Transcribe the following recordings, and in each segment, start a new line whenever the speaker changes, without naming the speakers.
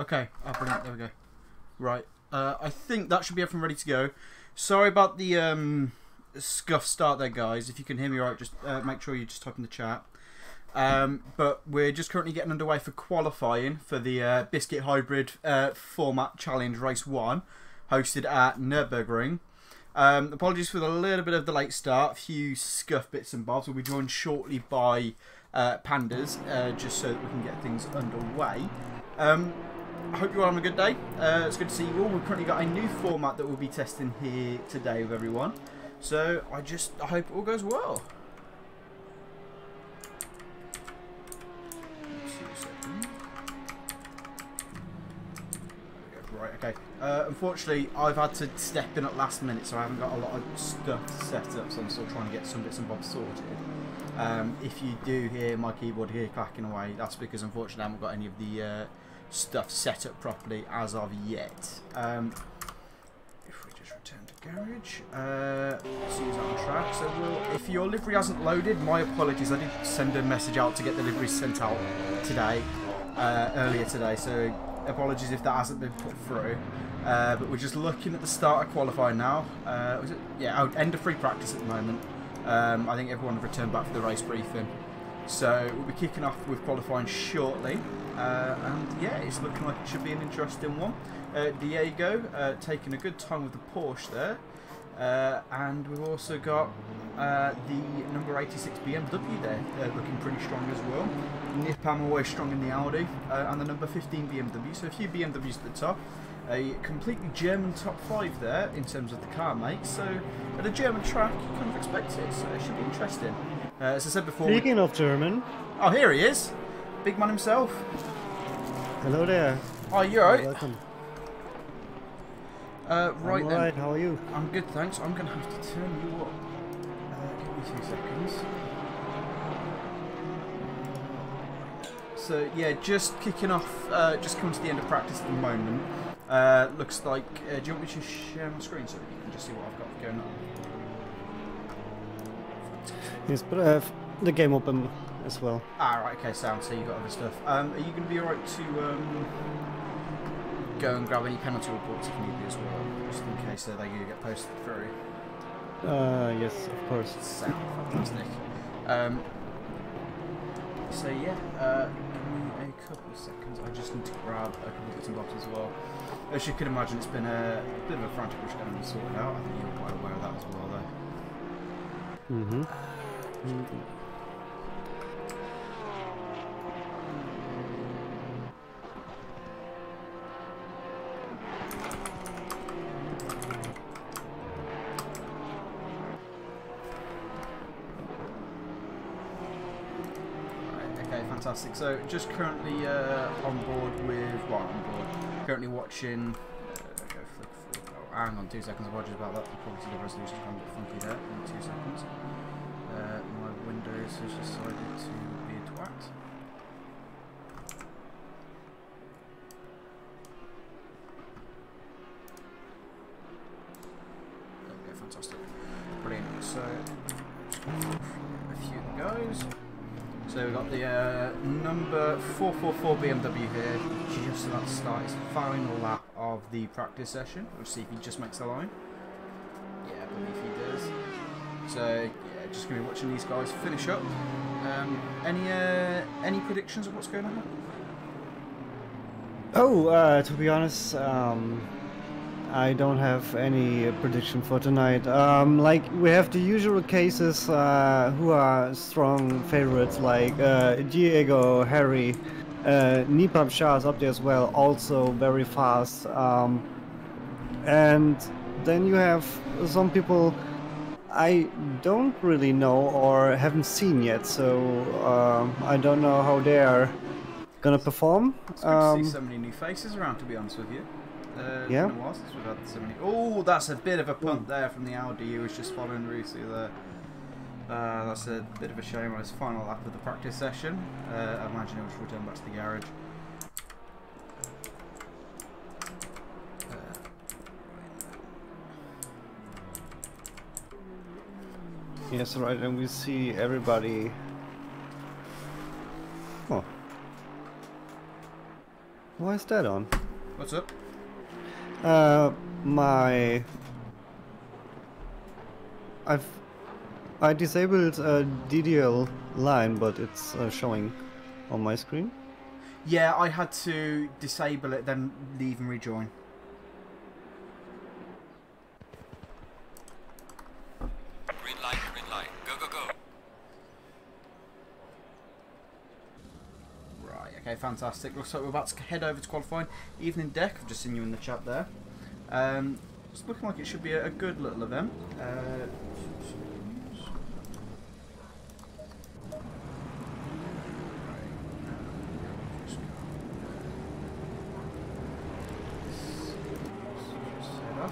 Okay, oh, brilliant. There we go. Right. Uh, I think that should be everything ready to go. Sorry about the um, scuff start there, guys. If you can hear me right, just uh, make sure you just type in the chat. Um, but we're just currently getting underway for qualifying for the uh, Biscuit Hybrid uh, Format Challenge Race 1, hosted at Nürburgring. Um, apologies for the little bit of the late start, a few scuff bits and bobs. We'll be joined shortly by uh, Pandas, uh, just so that we can get things underway. Um, I hope you're all having a good day. Uh, it's good to see you all. We've currently got a new format that we'll be testing here today with everyone. So I just I hope it all goes well. Right, okay. Uh, unfortunately, I've had to step in at last minute, so I haven't got a lot of stuff set up, so I'm still trying to get some bits and bobs sorted. Um, if you do hear my keyboard here clacking away, that's because unfortunately I haven't got any of the uh, stuff set up properly as of yet. Um, if we just return to garage, uh, see who's on track. So we'll, if your livery hasn't loaded, my apologies. I did send a message out to get the livery sent out today, uh, earlier today. So apologies if that hasn't been put through. Uh, but we're just looking at the start of qualifying now. Uh, it? Yeah, oh, end of free practice at the moment. Um, I think everyone have returned back for the race briefing. So we'll be kicking off with qualifying shortly. Uh, and yeah, it's looking like it should be an interesting one. Uh, Diego uh, taking a good time with the Porsche there. Uh, and we've also got uh, the number 86 BMW there, uh, looking pretty strong as well. Nipam always strong in the Audi, and the number 15 BMW, so a few BMWs at the top. A completely German top five there in terms of the car makes, so at a German track you kind of expect it, so it should be interesting. As I said before...
Speaking of German...
Oh, here he is! Big man himself.
Hello there.
Oh, you alright?
Welcome.
Uh, right
I'm alright, how are you?
I'm good, thanks. I'm going to have to turn you up. Uh, give me two seconds. So, yeah, just kicking off, uh, just coming to the end of practice at the moment. Uh, looks like, uh, do you want me to share my screen so you can just see what I've got going on?
Yes, but the game open as well.
Ah, right, okay, sound. So you got other stuff. Um, are you going to be alright to um, go and grab any penalty reports if need be as well, just in case uh, they get posted through?
Uh, yes, of course.
Sound fantastic. Um, so yeah, uh, give me a couple of seconds. I just need to grab a couple of bits and bobs as well. As you can imagine, it's been a, a bit of a frantic rush getting them sorted out. I think you're quite aware of that as well, though.
Mm-hmm.
Fantastic. So just currently uh, on board with, well, on board, currently watching, uh, go flick, flick, oh, hang on two seconds, apologies about that, of the resolution is a bit funky there, in two seconds. Uh, my Windows has decided to be a twat. Go, fantastic. Brilliant, so, a few guys. So we've got the uh, number 444 BMW here, just about to start his final lap of the practice session. We'll see if he just makes the line. Yeah, I believe he does. So yeah, just going to be watching these guys finish up. Um, any uh, any predictions of what's going on?
Oh, uh, to be honest, um, I don't have any prediction for tonight. Um, like we have the usual cases uh, who are strong favorites, like uh, Diego, Harry, uh, Nipam Shah is up there as well, also very fast. Um, and then you have some people I don't really know or haven't seen yet, so um, I don't know how they are gonna perform.
It's good um, to see um, so many new faces around, to be honest with you. Uh,
yeah.
While since we've had so many. Oh, that's a bit of a punt there from the Audi who was just following Rusi there. Uh, that's a bit of a shame on his final lap of the practice session. Uh, I imagine he will return back to the garage.
Yes, right, and we see everybody. Oh. Why is that on?
What's up?
Uh, my I've I disabled a DDL line, but it's uh, showing on my screen.
Yeah, I had to disable it, then leave and rejoin.
Green light, green light. Go, go, go.
Right, okay, fantastic. Looks like we're about to head over to qualifying. Evening deck, I've just seen you in the chat there. Um, it's looking like it should be a, good little event. Uh,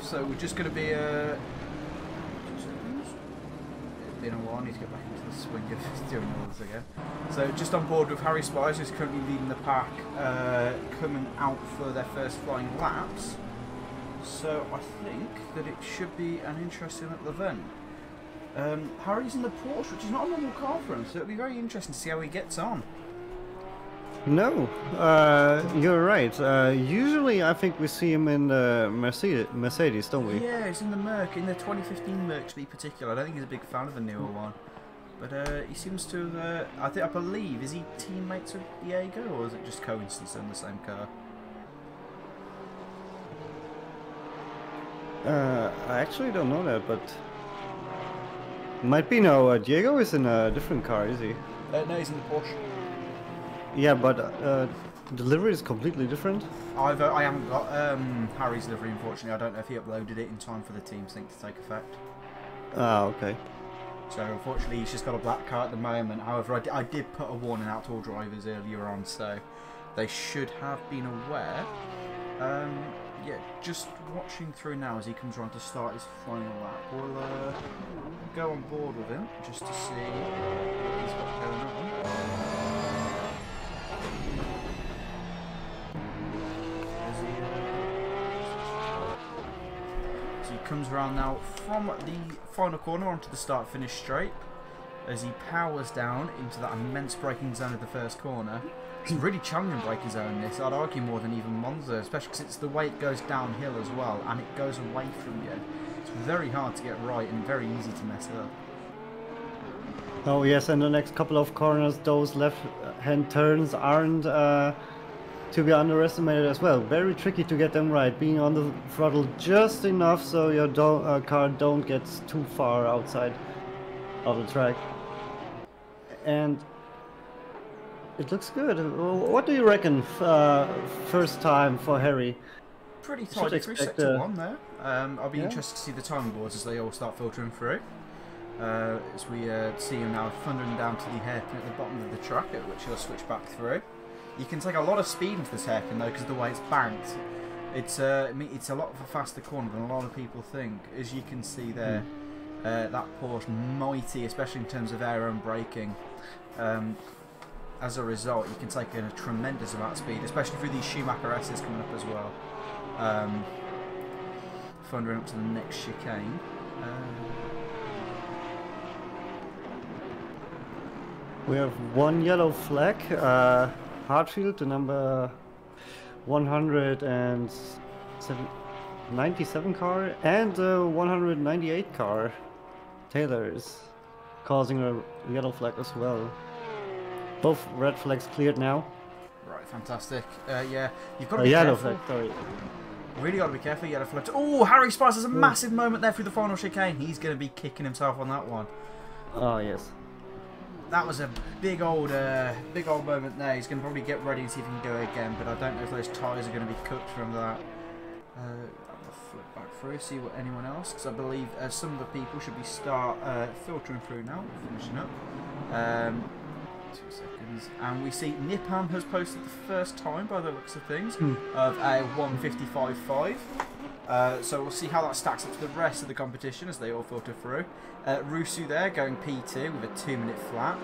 so we're just going to be uh, it's been a while. I need to get back swing of doing all this again. So just on board with Harry Spice, who's currently leading the pack, uh, coming out for their first flying laps. So I think that it should be an interesting little event. Um, Harry's in the Porsche, which is not a normal car for him, so it'll be very interesting to see how he gets on.
No, uh, you're right. Uh, usually, I think we see him in the Mercedes, Mercedes, don't we?
Yeah, he's in the Merc, in the 2015 Merc to be particular. I don't think he's a big fan of the newer one. But uh, he seems to, uh, I think, I believe, is he teammates with Diego, or is it just coincidence they're in the same car?
Uh, I actually don't know that, but might be no. Uh, Diego is in a different car, is he?
Uh, no, he's in the Porsche.
Yeah, but uh, delivery is completely different.
I've, uh, I haven't got um, Harry's delivery, unfortunately. I don't know if he uploaded it in time for the team sync to take effect.
Ah, okay.
So unfortunately, he's just got a black car at the moment. However, I, did put a warning out to all drivers earlier on, so they should have been aware. Um, yeah, just watching through now as he comes around to start his final lap. We'll uh, go on board with him just to see what he's got going on. Comes around now from the final corner onto the start finish straight as he powers down into that immense braking zone of the first corner. It's a really challenging braking zone this, I'd argue more than even Monza, especially because it's the way it goes downhill as well and it goes away from you. It's very hard to get right and very easy to mess up.
Oh yes, and the next couple of corners, those left-hand turns aren't uh, to be underestimated as well. Very tricky to get them right, being on the throttle just enough so your do uh, car don't get too far outside of the track. And it looks good. What do you reckon? Uh, first time for Harry.
Pretty tidy through sector
uh,
one there. Um, I'll be
yeah.
interested to see the timing boards as they all start filtering through. Uh, as we uh, see him now thundering down to the hairpin at the bottom of the track, at which he'll switch back through. You can take a lot of speed into this hairpin though, because of the way it's banked. It's uh, it's a lot of a faster corner than a lot of people think. As you can see there, uh, that Porsche mighty, especially in terms of aero and braking. Um, as a result, you can take in a tremendous amount of speed, especially through these Schumacher S's coming up as well. Um, thundering up to the next chicane. Uh,
We have one yellow flag. Uh, Hartfield, the number 197 car, and the 198 car. Taylor is causing a yellow flag as well. Both red flags cleared now.
right, fantastic. Uh, yeah, you've got to
A
be
yellow
careful.
flag, sorry.
Really got to be careful. Yellow flag. Oh, Harry Spice has a massive moment there through the final chicane. He's going to be kicking himself on that one.
Oh, yes.
That was a big old, uh, big old moment there. He's going to probably get ready and see if he can do it again. But I don't know if those tyres are going to be cooked from that. Uh, I'll flip back through, see what anyone else. Because I believe uh, some of the people should be start uh, filtering through now, finishing up. Um, two seconds, and we see Nipam has posted the first time, by the looks of things, of a 155.5. Uh, so we'll see how that stacks up to the rest of the competition as they all filter through. Uh, Rusu there going P2 with a two minute flat.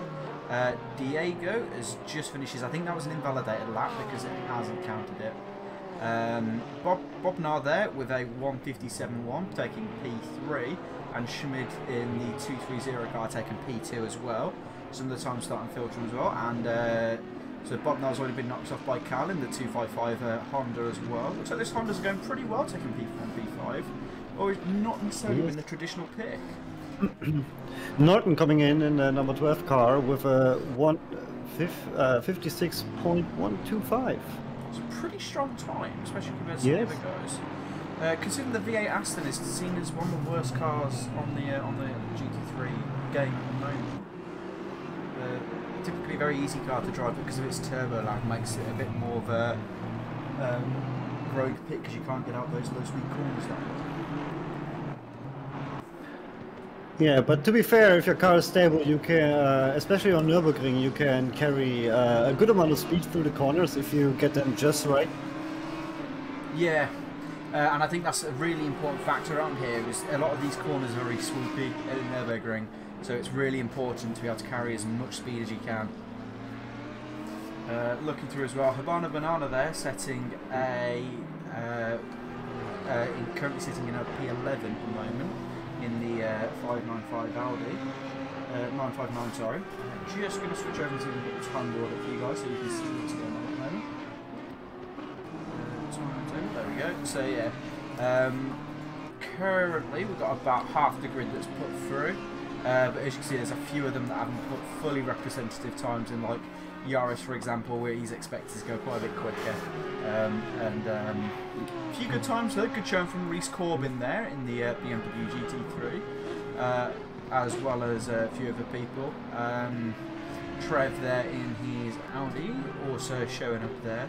Uh, Diego has just finished his, I think that was an invalidated lap because it hasn't counted it. Um, Bob Bobnar there with a 157.1 taking P3 and Schmid in the 230 car taking P2 as well. Some of the time starting filtering as well and uh, So Bob Nell's already been knocked off by Cal in the 255 uh, Honda as well. Looks like this Honda's going pretty well taking P4 and P5. Or it's not necessarily
Yes.
been the traditional pick.
Norton coming in in the number 12 car with a one, fif, uh, 56.125.
It's a pretty strong time, especially compared to
Yes.
the other guys. Uh, considering the V8 Aston is seen as one of the worst cars on the uh, on the GT3 game at the moment. Typically a very easy car to drive because of its turbo lag makes it a bit more of a um, rogue pick because you can't get out those low speed corners that.
Yeah, but to be fair, if your car is stable, you can, uh, especially on Nürburgring, you can carry uh, a good amount of speed through the corners if you get them just right.
Yeah, uh, and I think that's a really important factor around here. Is a lot of these corners are very swoopy in Nürburgring, so it's really important to be able to carry as much speed as you can. Uh, looking through as well, Habana Banana there setting a uh, uh, currently sitting in a P11 at the moment in the uh, 595 Audi. Uh, 959, sorry. Just going to switch over to the time board for you guys so you can see what's going on at the moment. Uh, there we go. So yeah, um, currently we've got about half the grid that's put through. Uh, but as you can see, there's a few of them that haven't put fully representative times in, like Yoris, for example, where he's expected to go quite a bit quicker. Um, and um, a few good times though, good showing from Reese Corbin there in the uh, BMW GT3, uh, as well as a few other people. Um, Trev there in his Audi, also showing up there,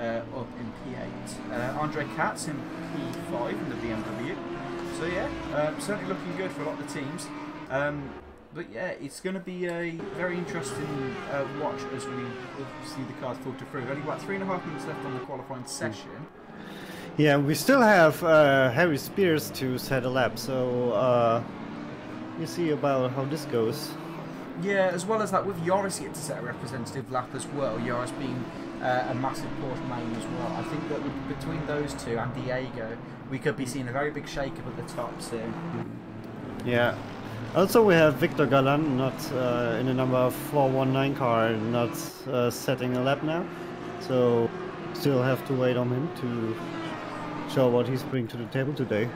uh, up in P8. Uh, Andre Katz in P5 in the BMW. So yeah, um, certainly looking good for a lot of the teams. Um, but yeah, it's going to be a very interesting uh, watch as we see the cars filter through. We've only got three and a half minutes left on the qualifying session.
Yeah, we still have uh, Harry Spears to set a lap, so uh, you see about how this goes.
Yeah, as well as that, with Yoris yet to set a representative lap as well, Yoris being uh, a massive Porsche main as well, I think that between those two and Diego, we could be seeing a very big shake-up at the top soon.
Yeah. Also, we have Victor Galan not uh, in the number 419 car, not uh, setting a lap now. So, still have to wait on him to show what he's bringing to the table today.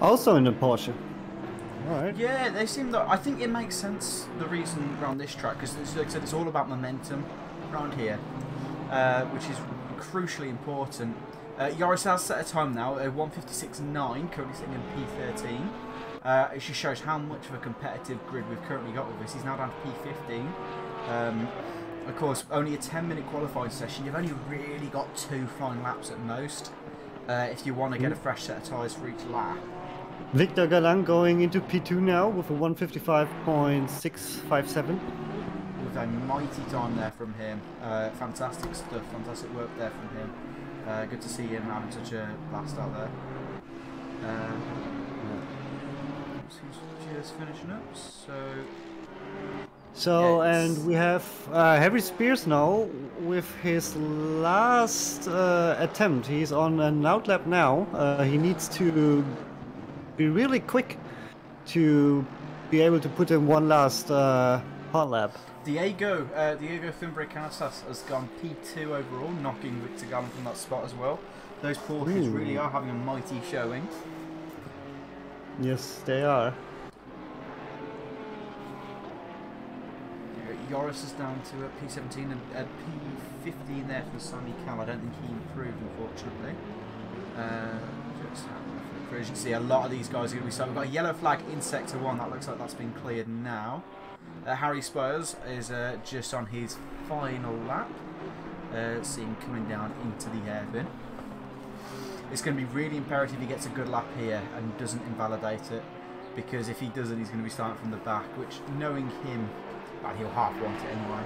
Also in the Porsche. Alright.
Yeah, they seem that. I think it makes sense the reason around this track because, like I said, it's all about momentum around here, uh, which is crucially important. Uh, Yoris has set a time now, a 156.9, currently sitting in P13. Uh, it just shows how much of a competitive grid we've currently got with this. He's now down to P15. Um, of course, only a 10 minute qualifying session. You've only really got two flying laps at most. Uh, if you want to get a fresh set of tyres for each lap.
Victor Galan going into P2 now with a 155.657.
with a mighty time there from him. Uh, fantastic stuff, fantastic work there from him. Uh, good to see him having such a blast out there. Uh, finishing up, so
So, and we have uh, Harry Spears now with his last uh, attempt. He's on an outlap now. Uh, he needs to be really quick to be able to put in one last uh, hot lap.
Diego, uh, Diego Fimbre Canasas has gone P2 overall, knocking Victor Gallen from that spot as well. Those Porsches
Ooh.
really are having a mighty showing.
Yes, they are.
Yoris is down to a P17 and a P15 there for Sammy Cal. I don't think he improved, unfortunately. Uh, you can see, a lot of these guys are going to be so. We've got a yellow flag in sector one. That looks like that's been cleared now. Uh, Harry Spurs is uh, just on his final lap. Uh, see him coming down into the hairpin. It's going to be really imperative he gets a good lap here and doesn't invalidate it. Because if he doesn't, he's going to be starting from the back, which, knowing him, well, he'll half want it anyway.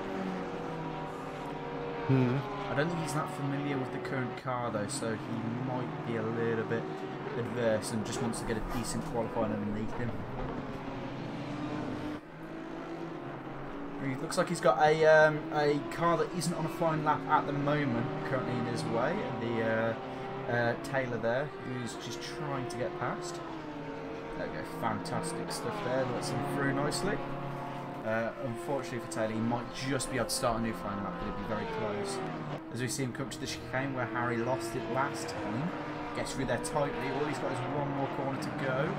Hmm.
I don't think he's that familiar with the current car though, so he might be a little bit adverse and just wants to get a decent qualifying underneath him. He looks like he's got a um, a car that isn't on a flying lap at the moment, currently in his way. The uh, uh, Taylor there, who's just trying to get past. There we go, fantastic stuff there. Lets him through nicely. Uh, unfortunately for Taylor, he might just be able to start a new flying lap, but it'll be very close. As we see him come to the chicane where Harry lost it last time. Gets through there tightly. All he's got is one more corner to go.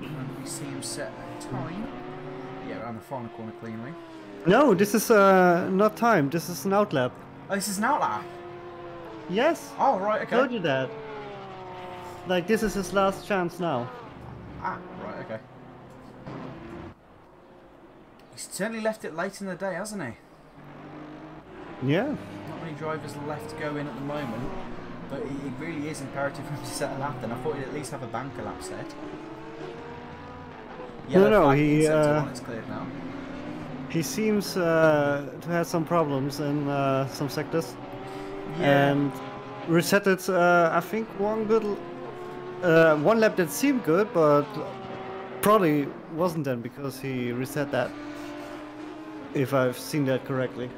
And we see him set a time. Yeah, around the final corner cleanly.
No, this is uh, not time. This is an outlap.
Oh, this is an outlap.
Yes.
Oh, right, okay.
Told you that. Like this is his last chance now.
Ah, right, okay. He's certainly left it late in the day, hasn't he?
Yeah.
Not many drivers left to go in at the moment, but it really is imperative for him to set a lap then. I thought he'd at least have a banker lap set.
No, no, he, uh,
it's cleared now.
He seems uh, to have some problems in uh, some sectors.
Yeah,
and reset it. Uh, I think one good, uh, one lap that seemed good, but probably wasn't then because he reset that. If I've seen that correctly.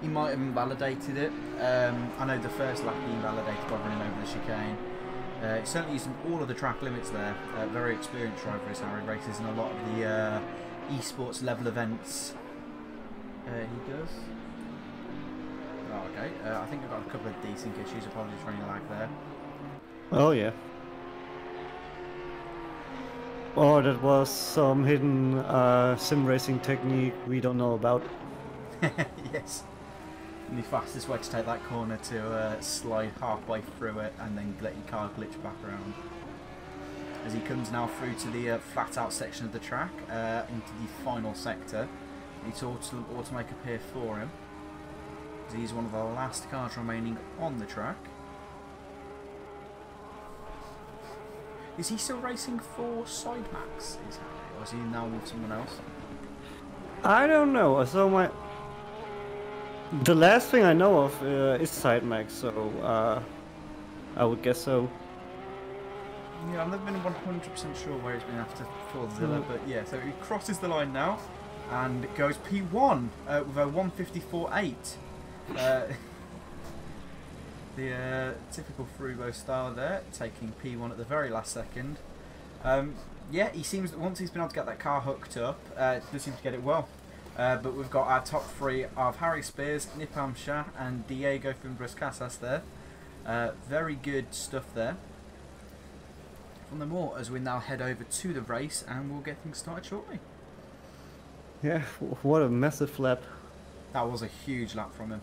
he might have invalidated it. Um, I know the first lap he invalidated by running over the chicane. Uh, he's certainly using all of the track limits there. Uh, very experienced driver is Harry races in a lot of the uh, esports level events. Uh, he does. Oh, okay. Uh, I think I've got a couple of decent issues. Apologies for any lag there.
Oh yeah. Or that was some hidden uh, sim racing technique we don't know about.
yes. And the fastest way to take that corner to uh, slide halfway through it and then let your car glitch back around. As he comes now through to the uh, flat out section of the track, uh, into the final sector. It's auto automaker appear for him. He's one of the last cars remaining on the track. Is he still racing for Sidemax? Is Harry, or is he now with someone else?
I don't know. So my the last thing I know of uh, is Sidemax, so uh, I would guess so.
Yeah, I've never been 100% sure where he's been after for Zilla,
Mm.
but yeah, so he crosses the line now and goes P1 uh, with a 154.8. The uh, typical Frubo style there, taking P1 at the very last second. Um, yeah, he seems that once he's been able to get that car hooked up, uh, does seem to get it well. Uh, but we've got our top three of Harry Spears, Nipam Shah, and Diego Fimbres Casas there. Uh, very good stuff there from the more as we now head over to the race and we'll get things started shortly.
Yeah, what a massive lap.
That was a huge lap from him.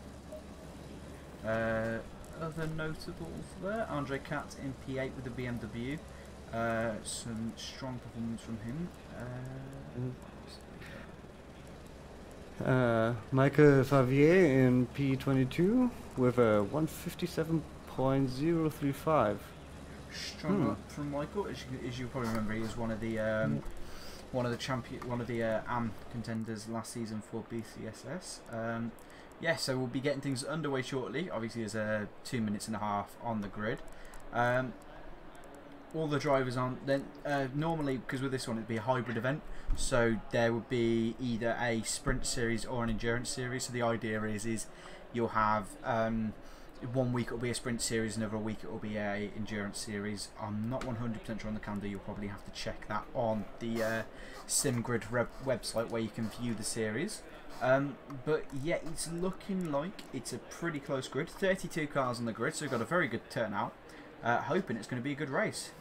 Uh, other notables there, Andre Katz in P8 with the BMW. Uh, some strong performance from him. Uh,
Uh, Michael Favier in P22 with a 157.035.
strong
Hmm.
up from Michael, as you, as you probably remember, he was one of the um, one of the champion, one of the uh, AM contenders last season for BCSS. Um, yeah, so we'll be getting things underway shortly. Obviously, there's a two minutes and a half on the grid. Um, all the drivers on then uh, normally because with this one it'd be a hybrid event, so there would be either a sprint series or an endurance series. So the idea is is you'll have um, one week it'll be a sprint series, another week it will be a endurance series. I'm not 100% sure on the calendar. You'll probably have to check that on the uh, SimGrid website where you can view the series. Um, but yeah, it's looking like it's a pretty close grid. 32 cars on the grid, so we've got a very good turnout. Uh, hoping it's going to be a good race.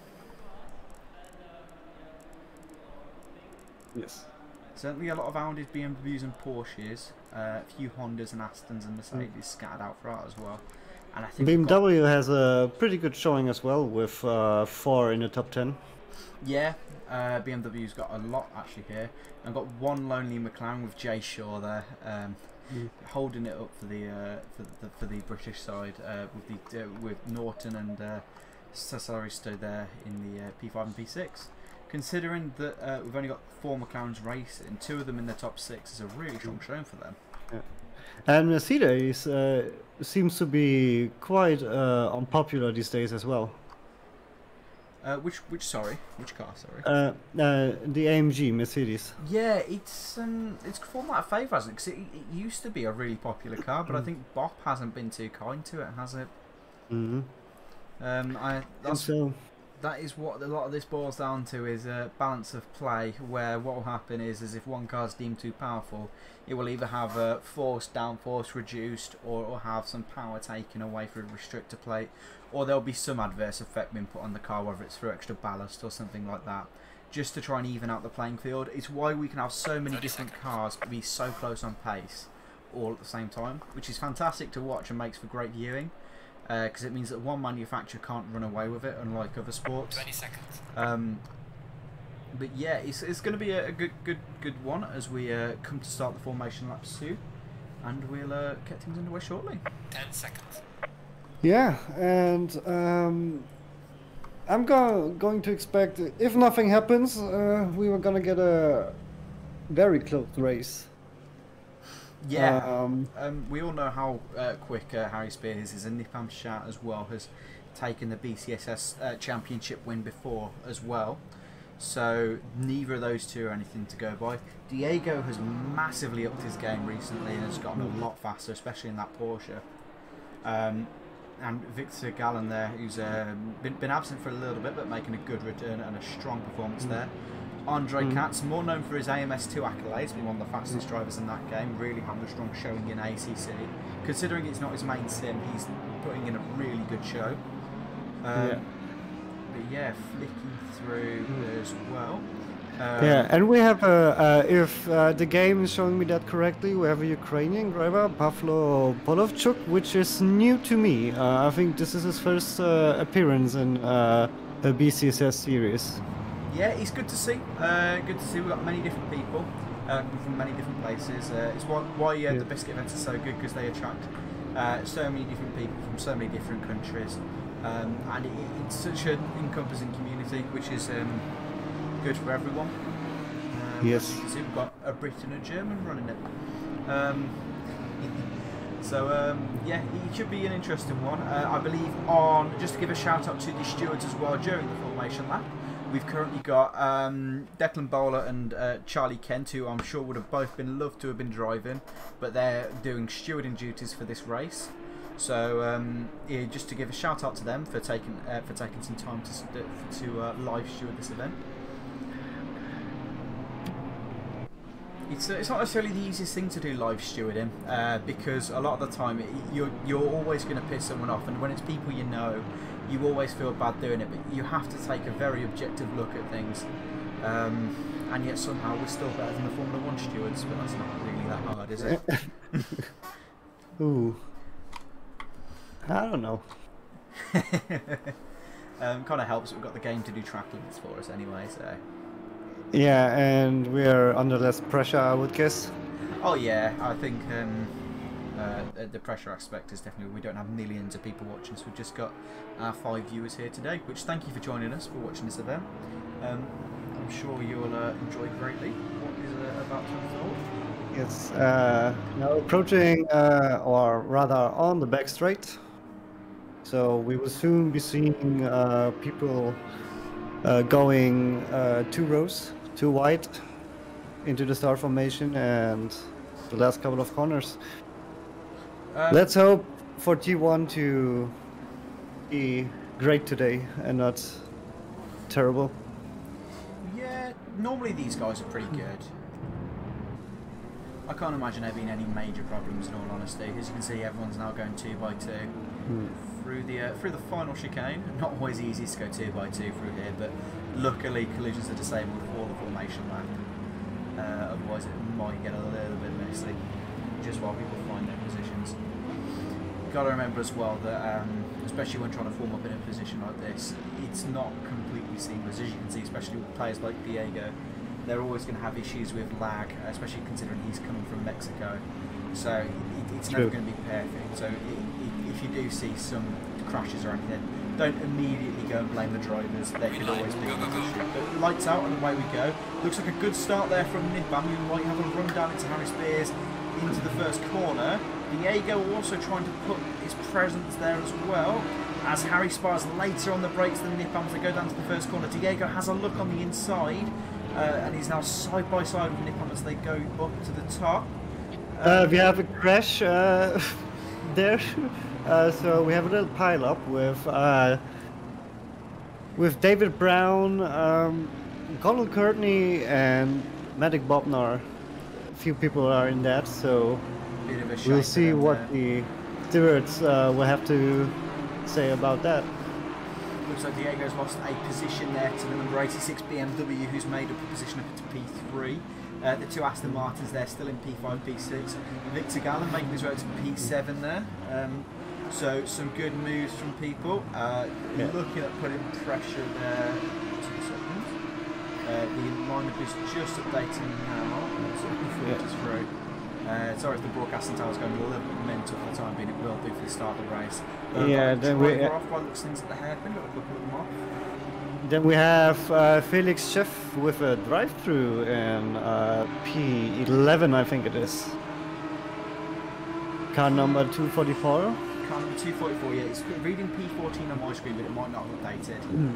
Yes.
Certainly a lot of Audis, BMWs and Porsches. Uh, a few Hondas and Astons and Mercedes scattered out throughout as well. And I think we've got-
BMW has a pretty good showing as well with uh, four in the top 10.
Yeah, uh, BMW's got a lot actually here. I've got one lonely McLaren with Jay Shaw there, um,
Mm.
holding it up for the uh, for the for the British side uh, with the uh, with Norton and uh, there in the uh, P5 and P6. Considering that uh, we've only got four McLarens racing, two of them in the top six is a really strong showing for them.
And Mercedes uh, seems to be quite uh, unpopular these days as well.
Uh, which which sorry, which car sorry?
Uh, uh, the AMG Mercedes.
Yeah, it's um, it's fallen out of favour, hasn't it? 'Cause it, it used to be a really popular car, but I think Bop hasn't been too kind to it, has it?
hmm
Um, I that's
so,
that is what a lot of this boils down to is a balance of play where what will happen is, is if one card's deemed too powerful it will either have a force downforce reduced or it will have some power taken away for a restrictor plate or there'll be some adverse effect being put on the car whether it's through extra ballast or something like that just to try and even out the playing field it's why we can have so many different
seconds.
cars be so close on pace all at the same time which is fantastic to watch and makes for great viewing because it means that one manufacturer can't run away with it unlike other sports
20 seconds.
um, but yeah, it's, it's going to be a, a good good good one as we uh, come to start the formation lap soon, and we'll uh, get things underway shortly.
10 seconds.
Yeah, and um, I'm go going to expect if nothing happens, uh, we were gonna get a very close race.
Yeah,
Um,
um, we all know how uh, quick uh, Harry Spears is, and Nipam Shah as well has taken the BCSS uh, championship win before as well. So neither of those two are anything to go by. Diego has massively upped his game recently and has gotten a lot faster, especially in that Porsche. Um, and Victor Gallen there, who's um, been, been absent for a little bit but making a good return and a strong performance there. Andre
Mm.
Katz, more known for his AMS2 accolades, being one of the fastest drivers in that game, really having a strong showing in ACC. Considering it's not his main sim, he's putting in a really good show. Um,
Yeah.
But yeah, flicking through
Mm.
as well. Um,
yeah, and we have a, uh, if uh, the game is showing me that correctly, we have a Ukrainian driver, Pavlo Polovchuk, which is new to me. Uh, I think this is his first uh, appearance in uh, a BCSS series.
Yeah, it's good to see. Uh, good to see. We've got many different people uh, from many different places. Uh, it's why, why uh,
Yeah.
the biscuit events are so good because they attract uh, so many different people from so many different countries, um, and it, it's such an encompassing community, which is um, good for everyone. Um,
Yes.
you can see, we've got a Brit and a German running it. Um, so um, yeah, it should be an interesting one. Uh, I believe on just to give a shout out to the stewards as well during the formation lap. We've currently got um, Declan Bowler and uh, Charlie Kent, who I'm sure would have both been loved to have been driving, but they're doing stewarding duties for this race. So um, yeah, just to give a shout out to them for taking uh, for taking some time to to uh, live steward this event. It's, it's not necessarily the easiest thing to do live stewarding uh, because a lot of the time you're, you're always going to piss someone off and when it's people you know you always feel bad doing it but you have to take a very objective look at things um, and yet somehow we're still better than the Formula 1 stewards but that's not really that hard is it?
Ooh. I don't know.
um, kind of helps we've got the game to do track limits for us anyway so
Yeah, and we are under less pressure, I would guess.
Oh yeah, I think um, uh, the- pressure aspect is definitely we don't have millions of people watching, so we've just got our five viewers here today. Which thank you for joining us for watching this event. Um, I'm sure you'll uh, enjoy greatly what is uh, about to unfold.
Yes, uh, now approaching, uh, or rather on the back straight. So we will soon be seeing uh, people uh, going uh, two rows, two wide into the star formation and the last couple of corners.
Um,
Let's hope for T1 to be great today and not terrible.
Yeah, normally these guys are pretty good. I can't imagine there being any major problems in all honesty. As you can see, everyone's now going two by two through the uh, through the final chicane. Not always easy to go two by two through here, but luckily collisions are disabled for the formation lap. Uh, otherwise, it might get a little bit messy just while people find their positions. Got to remember as well that, um, especially when trying to form up in a position like this, it's not completely seamless. As you can see, especially with players like Diego, they're always going to have issues with lag, especially considering he's coming from Mexico. So it, it's never going to be perfect. So i i if you do see some crashes or anything, don't immediately go and blame the drivers. There could always be an issue. But lights out and away we go. Looks like a good start there from Nipam. who might have a run down into Harry Spears into the first corner. Diego also trying to put his presence there as well. As Harry Spears later on the brakes than Nipam as they go down to the first corner. Diego has a look on the inside. Uh, and he's now side by side with Nipam as they go up to the top.
Uh, we have a crash uh, there. Uh, so we have a little pile up with uh, with David Brown, um, Colin Courtney, and Matic Bobnar. A few people are in that, so
Bit of a shame
we'll see what
there.
the stewards uh, will have to say about that.
Looks like Diego's lost a position there to the number 86 BMW, who's made up a position up to P3. Uh, the two Aston Martins there still in P5, P6. Victor Gallen making his way to P7 there. Um, so some good moves from people. Uh,
Yeah.
Looking at putting pressure there. Two seconds. Uh, the lineup is just updating now. So
Yeah.
is through. Uh, sorry if the broadcasting tower's going a little bit mental for the time being. It will do for the start of the race. Uh,
Yeah, then we-
driver off by looks of things at the hairpin. Got a couple of them off.
Then we have uh, Felix Schiff with a drive-through in uh, P11, I think it is. Car number 244.
Number 244, yeah, it's reading P14 on my screen, but it might not have updated.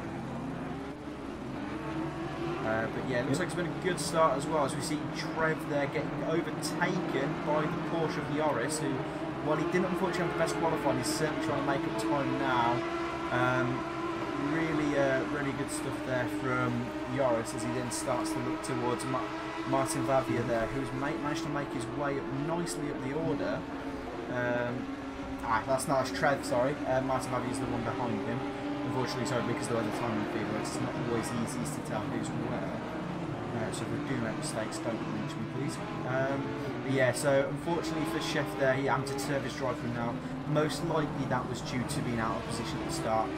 Uh, but yeah, it looks like it's been a good start as well as we see Trev there getting overtaken by the Porsche of Yoris, who, while he didn't unfortunately have the best qualifying, he's certainly trying to make up time now. Um, really, uh, really good stuff there from Yoris as he then starts to look towards Ma- Martin Vavia there, who's ma- managed to make his way up nicely up the order. Um, ah, that's not that's Trev, sorry. Uh, Martin Vavia is the one behind him. Unfortunately, sorry, because the time feed works, it's not always easy to tell who's where. Uh, so if we do make mistakes, don't reach me, please. Um, but yeah, so unfortunately for Chef there, he had to service drive through now. Most likely that was due to being out of position at the start.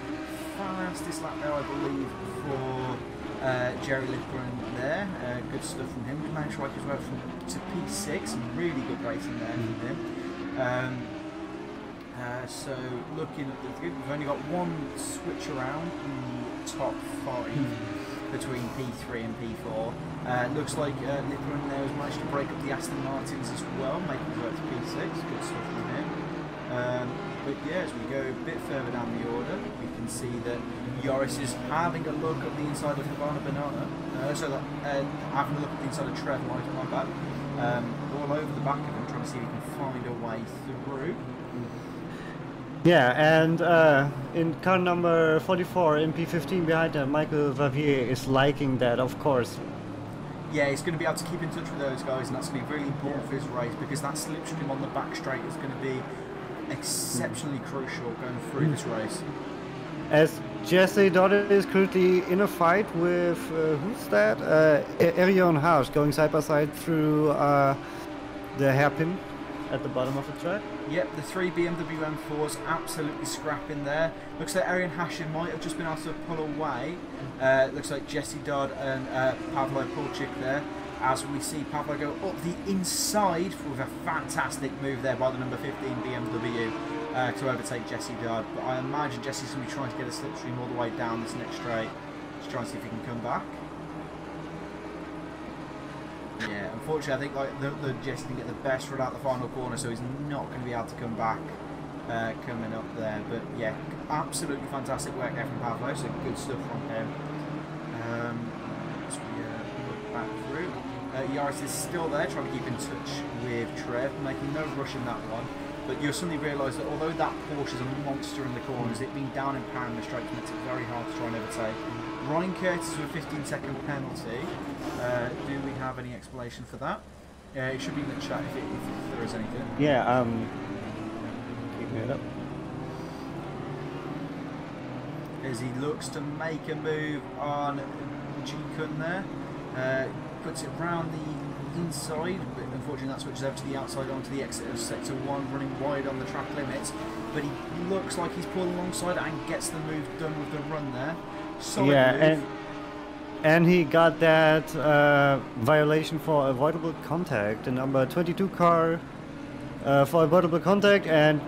Fastest lap there, I believe, for uh, Jerry Lipponen there. Uh, good stuff from him. He managed to work his way up from, to P6. Really good racing there from him. Um, uh, so looking at the grid, we've only got one switch around in the top five between P3 and P4. Uh, looks like uh, there has managed to break up the Aston Martins as well, making it to P6. Good stuff from him. Um, but yeah, as we go a bit further down the order, we can see that Yoris is having a look at the inside of Hibana Banana. Uh, so that, uh, having a look at the inside of Trev Light, my bad. Um, all over the back of him, trying to see if he can find a way through.
Yeah, and uh, in car number 44 in P15 behind him, Michael Vavier is liking that, of course.
yeah, he's going to be able to keep in touch with those guys, and that's going to be really important for his race because that slipstream on the back straight is going to be exceptionally crucial going through this race.
As Jesse Dodd is currently in a fight with, uh, who's that? Uh, Erion Haas going side by side through uh, the hairpin at the bottom of the track.
Yep, the three BMW M4s absolutely scrapping there. Looks like Arian Hashin might have just been able to pull away. Uh, looks like Jesse Dodd and uh, Pavlo there. As we see Pavlo go up the inside with a fantastic move there by the number 15 BMW uh, to overtake Jesse Dodd. But I imagine Jesse's going to be trying to get a slipstream all the way down this next straight to try and see if he can come back. Yeah, unfortunately, I think like the, the Jesse didn't get the best run out the final corner, so he's not going to be able to come back uh, coming up there. But yeah, absolutely fantastic work there from Pavlo, so good stuff from him. Um, as we uh, look back through, uh, Yoris is still there, trying to keep in touch with Trev, making no rush in that one. But you'll suddenly realise that although that Porsche is a monster in the corners, it being down in power in the straight makes it very hard to try and overtake. Ryan Curtis with a 15 second penalty. Uh, do we have any explanation for that? Uh, it should be in the chat if, it, if there is anything.
Yeah, um, keeping it up.
As he looks to make a move on G Kun there. Uh, puts it round the inside, but unfortunately that switches over to the outside onto the exit of sector one, running wide on the track limits. But he looks like he's pulled alongside and gets the move done with the run there. Solid
yeah,
move.
and and he got that uh, violation for avoidable contact, the number 22 car uh, for avoidable contact, and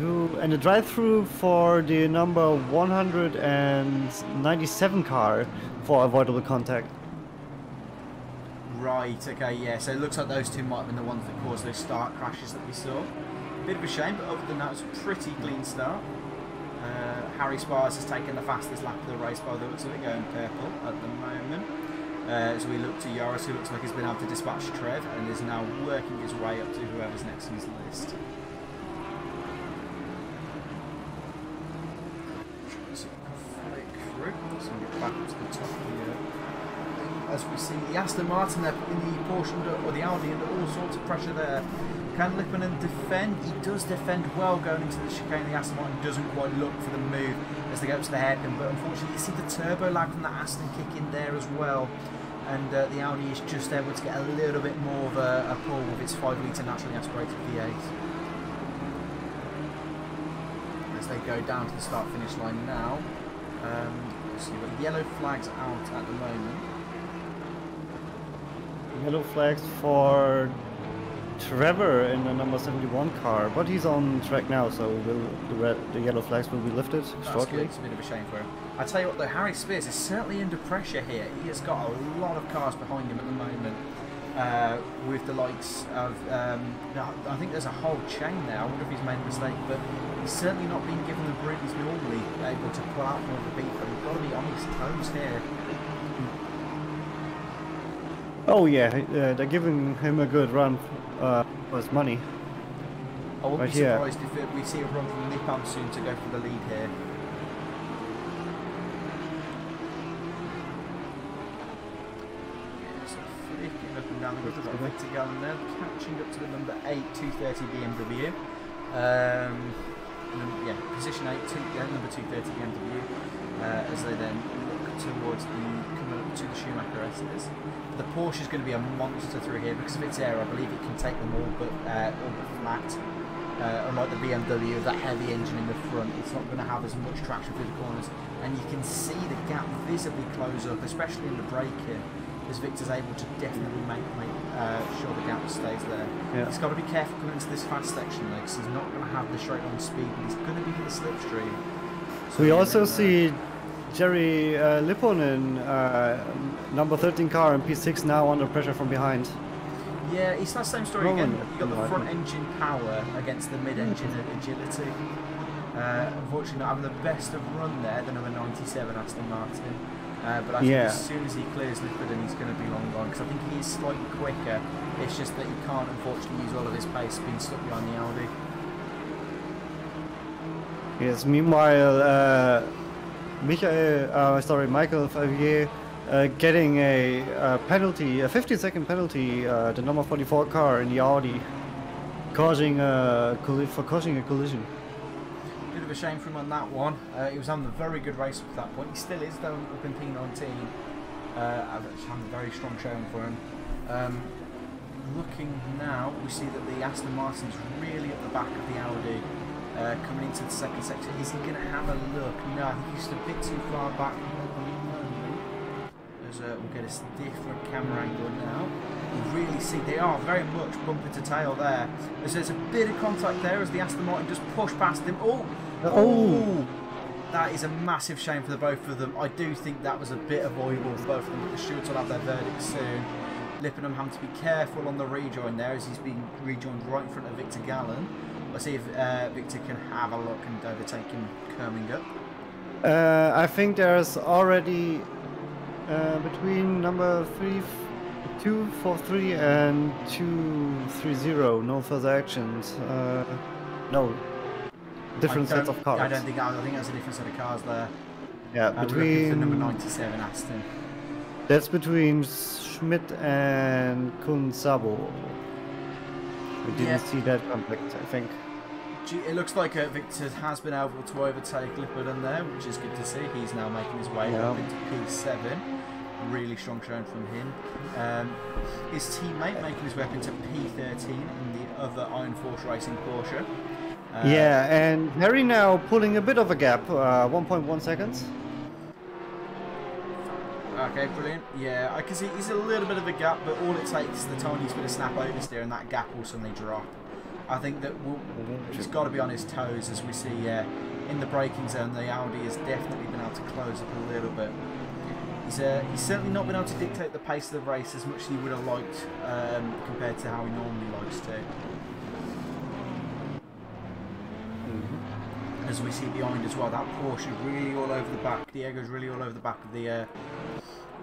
who and the drive-through for the number 197 car for avoidable contact.
Right, okay, yeah. So it looks like those two might have been the ones that caused those start crashes that we saw. Bit of a shame, but other than that, it was a pretty clean start. Uh, Harry Spires has taken the fastest lap of the race by the looks of it, going purple at the moment. Uh, we look to Yoris, who looks like he's been able to dispatch Trev and is now working his way up to whoever's next on his list. As we see the Aston Martin, they're putting the Porsche under, or the Audi under all sorts of pressure there. Can Lipponen defend? He does defend well going into the chicane. The Aston Martin doesn't quite look for the move as they go up to the hairpin, but unfortunately you see the turbo lag from the Aston kick in there as well. And uh, the Audi is just able to get a little bit more of a, a pull with its 5 litre naturally aspirated V8. As they go down to the start finish line now. Um, so you've got yellow flags out at the moment.
Yellow flags for Trevor in the number 71 car, but he's on track now, so will the red, the yellow flags will be lifted
That's
shortly.
good. It's a bit of a shame for him. I tell you what, though, Harry Spears is certainly under pressure here. He has got a lot of cars behind him at the moment. Uh, with the likes of, um, I think there's a whole chain there. I wonder if he's made a mistake, but he's certainly not been given the brunt he's normally able to pull out the beat. But we've got to be on his toes here.
Oh yeah, uh, they're giving him a good run uh, his money.
I wouldn't
Right
be
here.
surprised if it, we see a run from Nipam soon to go for the lead here. Yeah, so flicking up and down the road, got Victor Gallen there, catching up to the number 8 230 BMW. Um, yeah, position 8, two, yeah, number 230 BMW, uh, as they then look towards the to the Schumacher S's. The Porsche is going to be a monster through here because of its air. I believe it can take them all but uh, all but flat. Uh, unlike the BMW with that heavy engine in the front, it's not going to have as much traction through the corners. And you can see the gap visibly close up, especially in the braking, as Victor's able to definitely make, make uh, sure the gap stays there.
Yeah.
He's got to be careful coming into this fast section though, because he's not going to have the straight on speed, but he's going to be in the slipstream. So
We also see Jerry uh, Lipponen, uh, number 13 car in P6 now under pressure from behind.
Yeah, it's that same story
Roman,
again. You've got the front engine power against the mid-engine agility. Uh, unfortunately, not having the best of run there, the number 97 Aston Martin. Uh, but I think
Yeah.
as soon as he clears Lipponen, he's going to be long gone because I think he is slightly quicker. It's just that he can't, unfortunately, use all of his pace being stuck behind the Audi.
Yes, meanwhile, uh, Michael, uh, sorry, Michael Favier uh, getting a, uh penalty, a 15 second penalty, uh, the number 44 car in the Audi, causing a, for causing a collision.
Bit of a shame for him on that one. Uh, he was having a very good race up to that point. He still is, though, up in P19. Uh, having a very strong showing for him. Um, looking now, we see that the Aston Martin's really at the back of the Audi. Uh, coming into the second sector, is he going to have a look? No, I think he's just a bit too far back. As uh, we'll get a different camera angle now. You really see they are very much bumper to tail there. As there's a bit of contact there as the Aston Martin just push past him. Oh,
Oh.
that is a massive shame for the both of them. I do think that was a bit avoidable for both of them, but the stewards will have their verdict soon. Lipponen having to be careful on the rejoin there as he's being rejoined right in front of Victor Gallen. Let's see if uh, Victor can have a look and overtake him coming up.
Uh, I think there's already uh, between number three, f- two four three and two three zero. No further actions. Uh, no, different sets of cars.
I don't think I think there's a different set of cars there.
yeah,
Uh, we're looking for the number 97 Aston.
that's between Schmidt and Kunsabo. We didn't
Yeah.
see that contact. I think.
It looks like uh, Victor has been able to overtake Lippert there, which is good to see. He's now making his way
Yeah.
up into P7. Really strong showing from him. Um, his teammate making his way up into P13 in the other Iron Force Racing Porsche. Uh,
yeah, and Harry now pulling a bit of a gap. Uh, 1.1 seconds.
Okay, brilliant. Yeah, I can see he's a little bit of a gap, but all it takes is the tiniest bit of snap oversteer and that gap will suddenly drop. I think that we'll, he's got to be on his toes as we see uh, in the braking zone. The Audi has definitely been able to close up a little bit. He's, uh, he's certainly not been able to dictate the pace of the race as much as he would have liked um, compared to how he normally likes to. As we see behind as well, that Porsche really all over the back. Diego's really all over the back of the uh,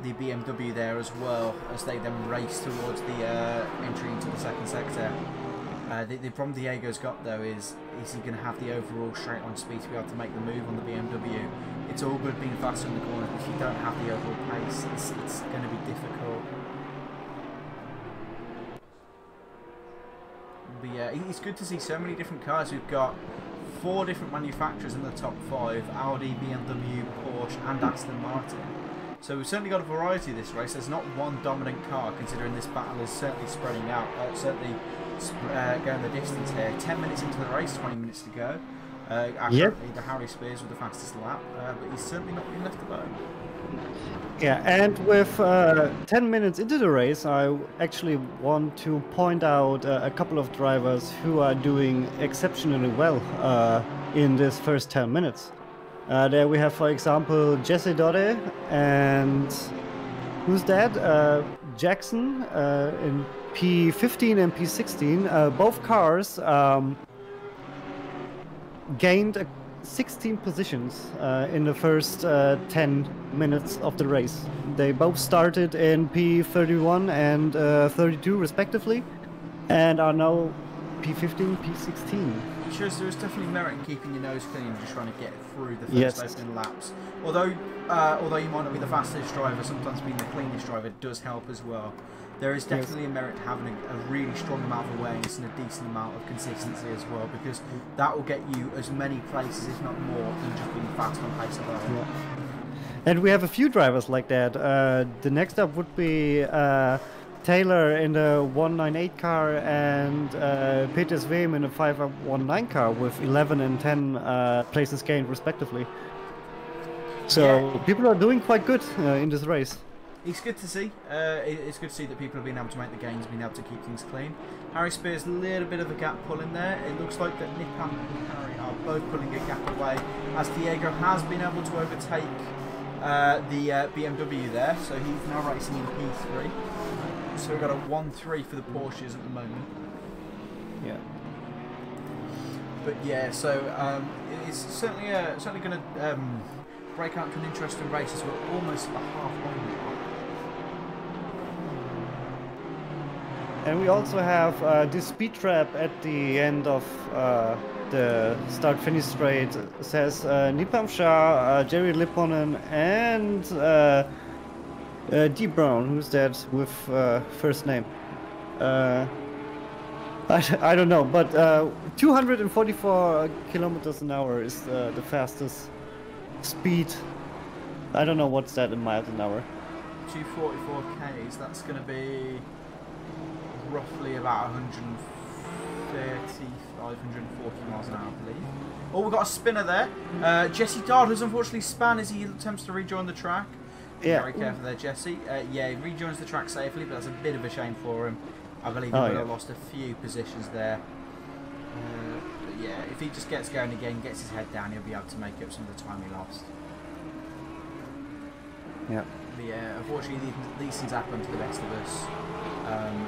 the BMW there as well as they then race towards the uh, entry into the second sector. Uh, the, the problem Diego's got though is is he going to have the overall straight line speed to be able to make the move on the BMW? It's all good being faster in the corner, but if you don't have the overall pace, it's, it's going to be difficult. But yeah, it's good to see so many different cars. We've got four different manufacturers in the top five: Audi, BMW, Porsche, and Aston Martin. So we've certainly got a variety this race. There's not one dominant car, considering this battle is certainly spreading out, uh, certainly sp- uh, going the distance here. 10 minutes into the race, 20 minutes to go. Uh, accurately, the Harry Spears with the fastest lap, uh, but he's certainly not been left alone.
Yeah, and with uh, 10 minutes into the race, I actually want to point out uh, a couple of drivers who are doing exceptionally well uh, in this first 10 minutes. Uh, there we have, for example, Jesse Dodd and who's that? Uh, Jackson uh, in P15 and P16. Uh, both cars um, gained uh, 16 positions uh, in the first uh, 10 minutes of the race. They both started in P31 and uh, 32 respectively, and are now P15, P16.
It shows there is definitely merit in keeping your nose clean and just trying to get through the first
Yes.
opening laps. Although, uh, although you might not be the fastest driver, sometimes being the cleanest driver does help as well. There is definitely a merit to having a, a really strong amount of awareness and a decent amount of consistency as well, because that will get you as many places, if not more, than just being fast on pace alone.
And we have a few drivers like that. Uh, the next up would be uh, Taylor in the 198 car and uh, Peter Sveem in the 519 car with 11 and 10 uh, places gained respectively. So
Yeah.
people are doing quite good uh, in this race.
It's good to see. Uh, it's good to see that people have been able to make the gains, been able to keep things clean. Harry Spears, a little bit of a gap pull in there. It looks like that Nipam and Harry are both pulling a gap away, as Diego has been able to overtake uh, the uh, BMW there. So he's now racing in P3. So we've got a 1-3 for the Porsches at the moment.
Yeah.
But yeah, so um, it's certainly uh, certainly going to um, break out to an interesting race as we're almost at the halfway
And we also have uh, this speed trap at the end of uh, the start finish straight. It says uh, Nipam Shah, uh, Jerry Lipponen, and uh, uh, D Brown. Who's that with uh, first name? I, I don't know, but uh, 244 kilometers an hour is the fastest speed. I don't know what's that in miles an hour.
244 Ks, that's going to be roughly about 130, 540 miles an hour, I believe. Oh, we've got a spinner there. Uh, Jesse Dodd has unfortunately spun as he attempts to rejoin the track. Be
Yeah.
Very careful there, Jesse. Uh, yeah, he rejoins the track safely, but that's a bit of a shame for him. I believe he
Oh,
would
yeah.
have lost a few positions there. Uh, but yeah, if he just gets going again, gets his head down, he'll be able to make up some of the time he lost.
Yeah.
But yeah, unfortunately, these, these things happen to the best of us. Um,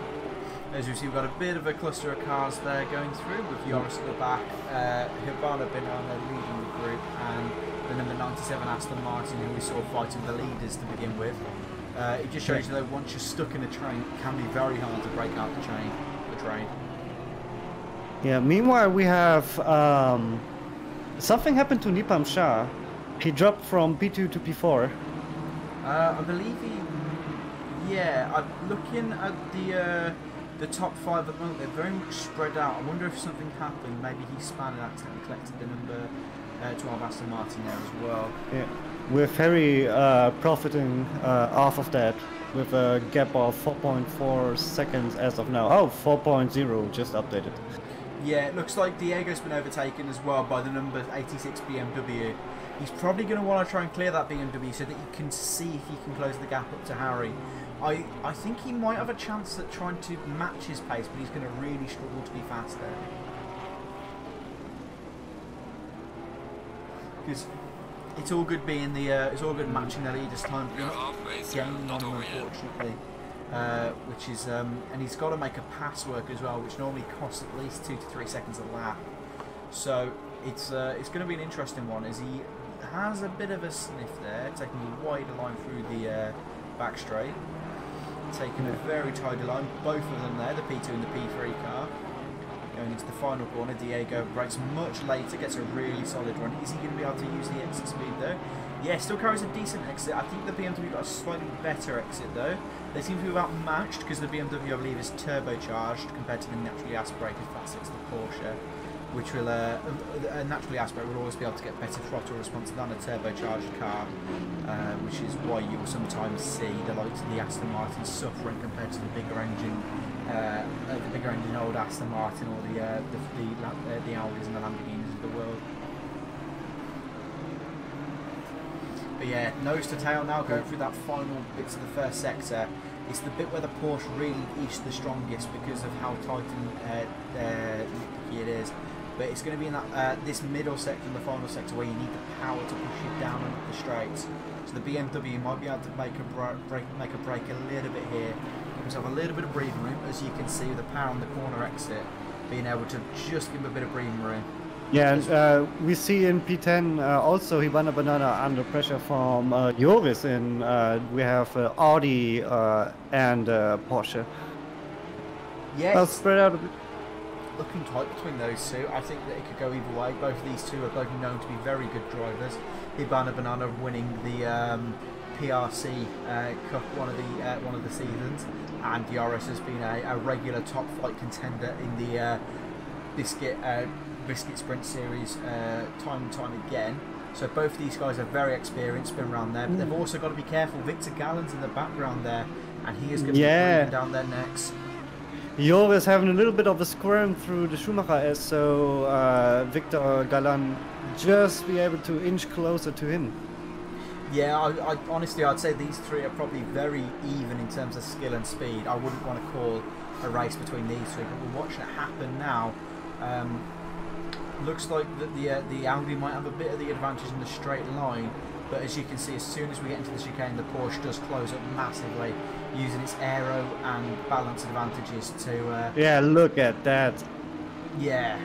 as you see, we've got a bit of a cluster of cars there going through with Yoris at the back, uh, Hibana Banana leading the group, and the number 97 Aston Martin, who we saw fighting the leaders to begin with. Uh, it just shows you that once you're stuck in a train, it can be very hard to break out the train. The train.
Yeah, meanwhile, we have um, something happened to Nipam Shah. He dropped from P2 to P4.
Uh, I believe he. Yeah, I'm looking at the uh, the top five at the moment. They're very much spread out. I wonder if something happened. Maybe he spun and accidentally collected the number uh, 12 Aston Martin there as well.
Yeah. With Harry uh, profiting uh, off of that with a gap of 4.4 seconds as of now. Oh, 4.0 just updated.
Yeah, it looks like Diego's been overtaken as well by the number 86 BMW. He's probably going to want to try and clear that BMW so that he can see if he can close the gap up to Harry. I, I think he might have a chance at trying to match his pace, but he's going to really struggle to be faster. Because it's all good being the, uh, it's all good matching the leader's time, but you're not on unfortunately. Uh, which is, um, and he's got to make a pass work as well, which normally costs at least two to three seconds a lap. So it's uh, it's going to be an interesting one, as he has a bit of a sniff there, taking a wider line through the uh, back straight, taking a very tidy line, both of them there, the P2 and the P3 car, going into the final corner. Diego breaks much later, gets a really solid run. Is he going to be able to use the exit speed though? Yeah, still carries a decent exit. I think the BMW got a slightly better exit though. They seem to be about matched because the BMW, I believe, is turbocharged compared to the naturally aspirated V6, the Porsche, which will uh, a naturally aspirated will always be able to get better throttle response than a turbocharged car, uh, which is why you'll sometimes see the likes of the Aston Martin suffering compared to the bigger engine, uh, the bigger engine old Aston Martin or the uh, the the, uh, the Audis and the Lamborghinis of the world. But yeah, nose to tail now, going through that final bits of the first sector. It's the bit where the Porsche really is the strongest because of how tight and uh, uh, it is. But it's going to be in that uh, this middle section, the final sector, where you need the power to push it down and up the straights. So the BMW might be able to make a break, make a break a little bit here, give himself a little bit of breathing room, as you can see with the power on the corner exit, being able to just give him a bit of breathing room.
Yeah, and uh, we see in P10 uh, also Hibana Banana under pressure from uh, Yoris. In uh, we have uh, Audi uh, and uh, Porsche.
Yeah,
Well, spread out a bit.
Looking tight between those two. I think that it could go either way. Both of these two are both known to be very good drivers. Hibana Banana winning the um, PRC uh, Cup one of the uh, one of the seasons, and Yoris has been a, a regular top flight contender in the uh, biscuit uh, biscuit sprint series uh, time and time again. So both of these guys are very experienced, been around there, but they've also got to be careful. Victor Gallen's in the background there, and he is going to
Yeah.
be down their necks.
Yoris having a little bit of a squirm through the Schumacher S, so uh, Victor Gallen just be able to inch closer to him.
Yeah, I, I, honestly, I'd say these three are probably very even in terms of skill and speed. I wouldn't want to call a race between these three, but we're watching it happen now. Um, looks like that the uh, the Audi might have a bit of the advantage in the straight line, but as you can see, as soon as we get into the chicane, the Porsche does close up massively, using its aero and balance advantages to uh,
Yeah, look at that.
yeah,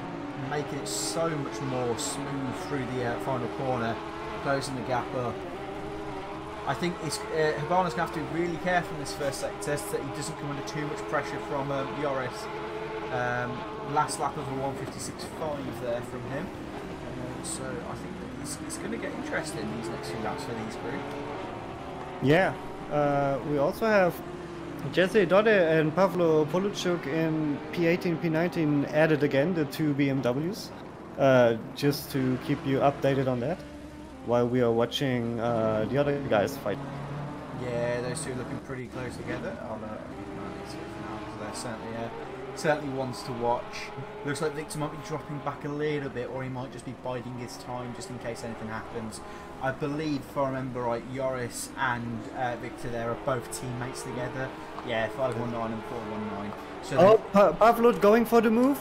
making it so much more smooth through the uh, final corner, closing the gap up. I think it's, uh, Hibana's going to have to be really careful in this first sector so that he doesn't come under too much pressure from um, Yoris. Um, last lap of a 156.5 there from him. Uh, so I think it's, it's going to get interesting these next few laps for these group.
Yeah, uh, we also have Jesse Dodd and Pavlo Poluchuk in P18, P19 added again, the two BMWs, uh, just to keep you updated on that while we are watching uh, the other guys fight.
Yeah, those two looking pretty close together. I'll, uh, it for now because they're certainly, uh, certainly ones to watch. Looks like Victor might be dropping back a little bit, or he might just be biding his time just in case anything happens. I believe, if I remember right, Yoris and uh, Victor there are both teammates together. Yeah, 519 and 419. So
Oh, pa- Pavlo going for the move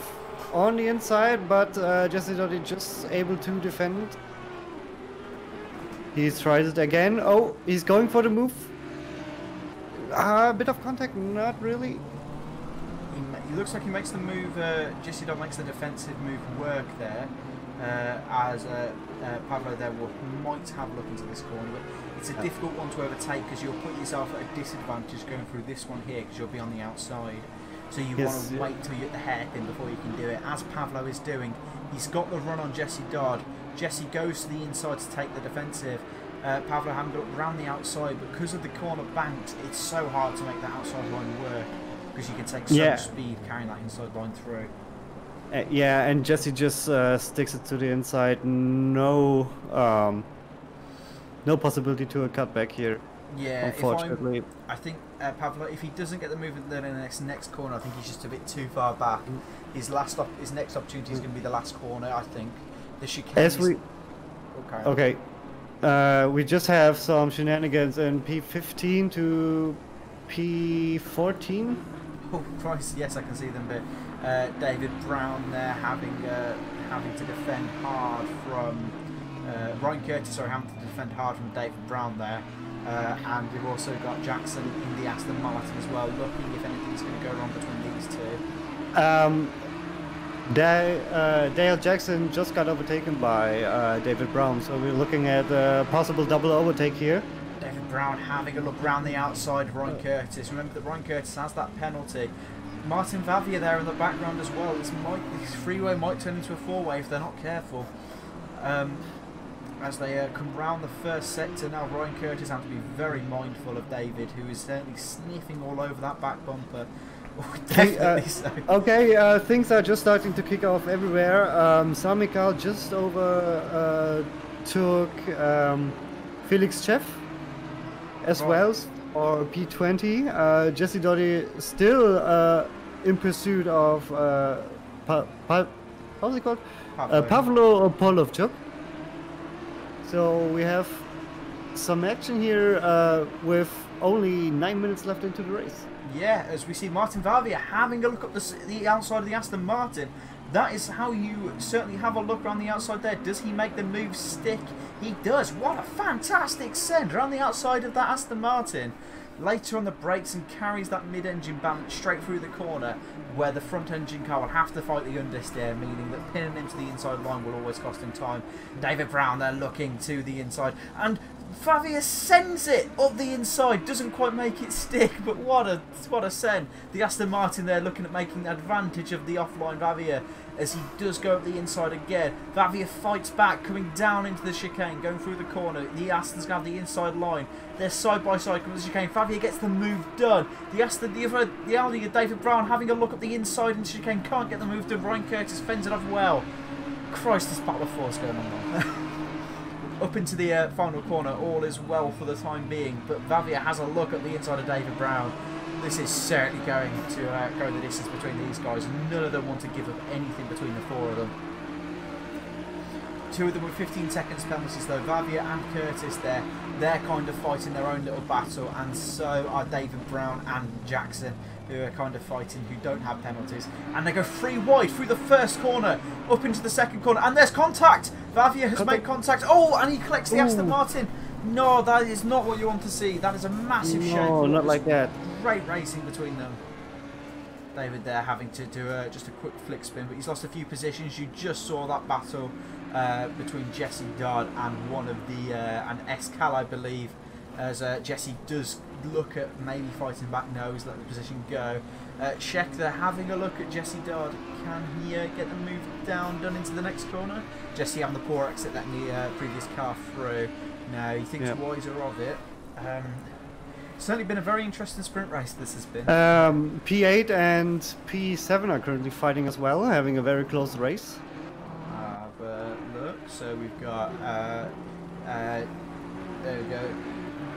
on the inside, but uh, Jesse just able to defend. He tries it again. Oh, he's going for the move. A bit of contact, not really.
He, looks like he makes the move. Uh, Jesse Dodd makes the defensive move work there, uh, as uh, uh, Pavlo there will, might have a look into this corner. But it's a difficult one to overtake because you'll put yourself at a disadvantage going through this one here because you'll be on the outside. So you
Yes,
want to
yeah.
wait till you're at the hairpin before you can do it. As Pavlo is doing, he's got the run on Jesse Dodd. Jesse goes to the inside to take the defensive. Uh, Pavlo having to look the outside, but because of the corner banked, it's so hard to make that outside line work because you can take so
Yeah.
much speed carrying that inside line through.
Uh, yeah, and Jesse just uh, sticks it to the inside. No, um, no possibility to a cutback here.
Yeah,
unfortunately.
I think uh, Pavlo, if he doesn't get the movement there in the next next corner, I think he's just a bit too far back. His last op- his next opportunity is going to be the last corner. I think the chicane.
As
is-
we
okay.
okay, uh, we just have some shenanigans in P15 to P14.
Oh Christ! Yes, I can see them. But uh, David Brown there having uh, having to defend hard from uh, Ryan Curtis. Sorry, having to defend hard from David Brown there. Uh, and we've also got Jackson in the Aston Martin as well, looking if anything's going to go wrong between these two.
Um, Da- uh, Dale Jackson just got overtaken by uh, David Brown, so we're looking at a possible double overtake here.
Brown having a look round the outside of Ryan Curtis. Remember that Ryan Curtis has that penalty Martin Vavia there in the background as well. This might, this freeway might turn into a four-way if they're not careful. Um, as they uh, come round the first sector now, Ryan Curtis has to be very mindful of David, who is certainly sniffing all over that back bumper. Oh,
uh,
Definitely so.
Okay, uh, things are just starting to kick off everywhere. Um, Samikal just over uh, took um, Felix Chef as well, or P20. Uh, Jesse Doddy still uh, in pursuit of uh, pa- pa- how's it called? Uh, Pavlo Polovchuk. So we have some action here uh, with only nine minutes left into the race.
Yeah, as we see Martin Vavia having a look up the, the outside of the Aston Martin. That is how you certainly have a look around the outside there. Does he make the move stick? He does. What a fantastic send around the outside of that Aston Martin. Later on the brakes and carries that mid-engine balance straight through the corner where the front engine car will have to fight the understeer, meaning that pinning him to the inside line will always cost him time. David Brown there looking to the inside and Vavia sends it up the inside, doesn't quite make it stick, but what a what a send. The Aston Martin there looking at making advantage of the offline Vavia as he does go up the inside again. Vavia fights back, coming down into the chicane, going through the corner. The Aston's got the inside line. They're side by side coming to the chicane. Vavia gets the move done. The Aston, the other, the Audi, David Brown having a look at the inside into the chicane, can't get the move done. Ryan Curtis fends it off well. Christ, this battle of force going on. Up into the uh, final corner, all is well for the time being, but Vavia has a look at the inside of David Brown. This is certainly going to uh, go the distance between these guys. None of them want to give up anything between the four of them. Two of them with 15 seconds penalties though. Vavia and Curtis there. They're kind of fighting their own little battle, and so are David Brown and Jackson, who are kind of fighting, who don't have penalties. And they go three wide through the first corner, up into the second corner, and there's contact! Vavia has made contact. Oh, and he collects the Aston Martin. No, that is not what you want to see. That is a massive shame.
No, not like that.
Great racing between them. David there having to do uh, just a quick flick spin, but he's lost a few positions. You just saw that battle uh, between Jesse Dodd and one of the uh, and Escal, I believe, as uh, Jesse does look at maybe fighting back. No, he's let the position go. Uh, Sheck there having a look at Jesse Dodd. Can he uh, get the move down, done into the next corner? Jesse having the poor exit, letting the uh, previous car through. No, he thinks
Yep.
wiser of it. Um, certainly been a very interesting sprint race. This has been.
Um, P8 and P7 are currently fighting as well, having a very close race.
Have a look. So we've got, uh, uh, there we go,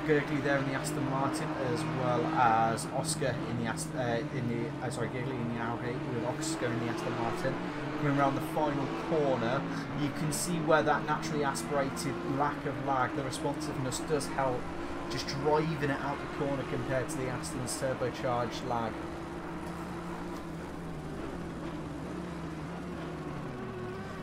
Gurgley there in the Aston Martin, as well as Oscar in the Ast- uh, in the uh, sorry, Gurgley in the Audi with Oscar in the Aston Martin. Coming around the final corner, you can see where that naturally aspirated lack of lag, the responsiveness does help. Just driving it out the corner compared to the Aston's turbocharged lag.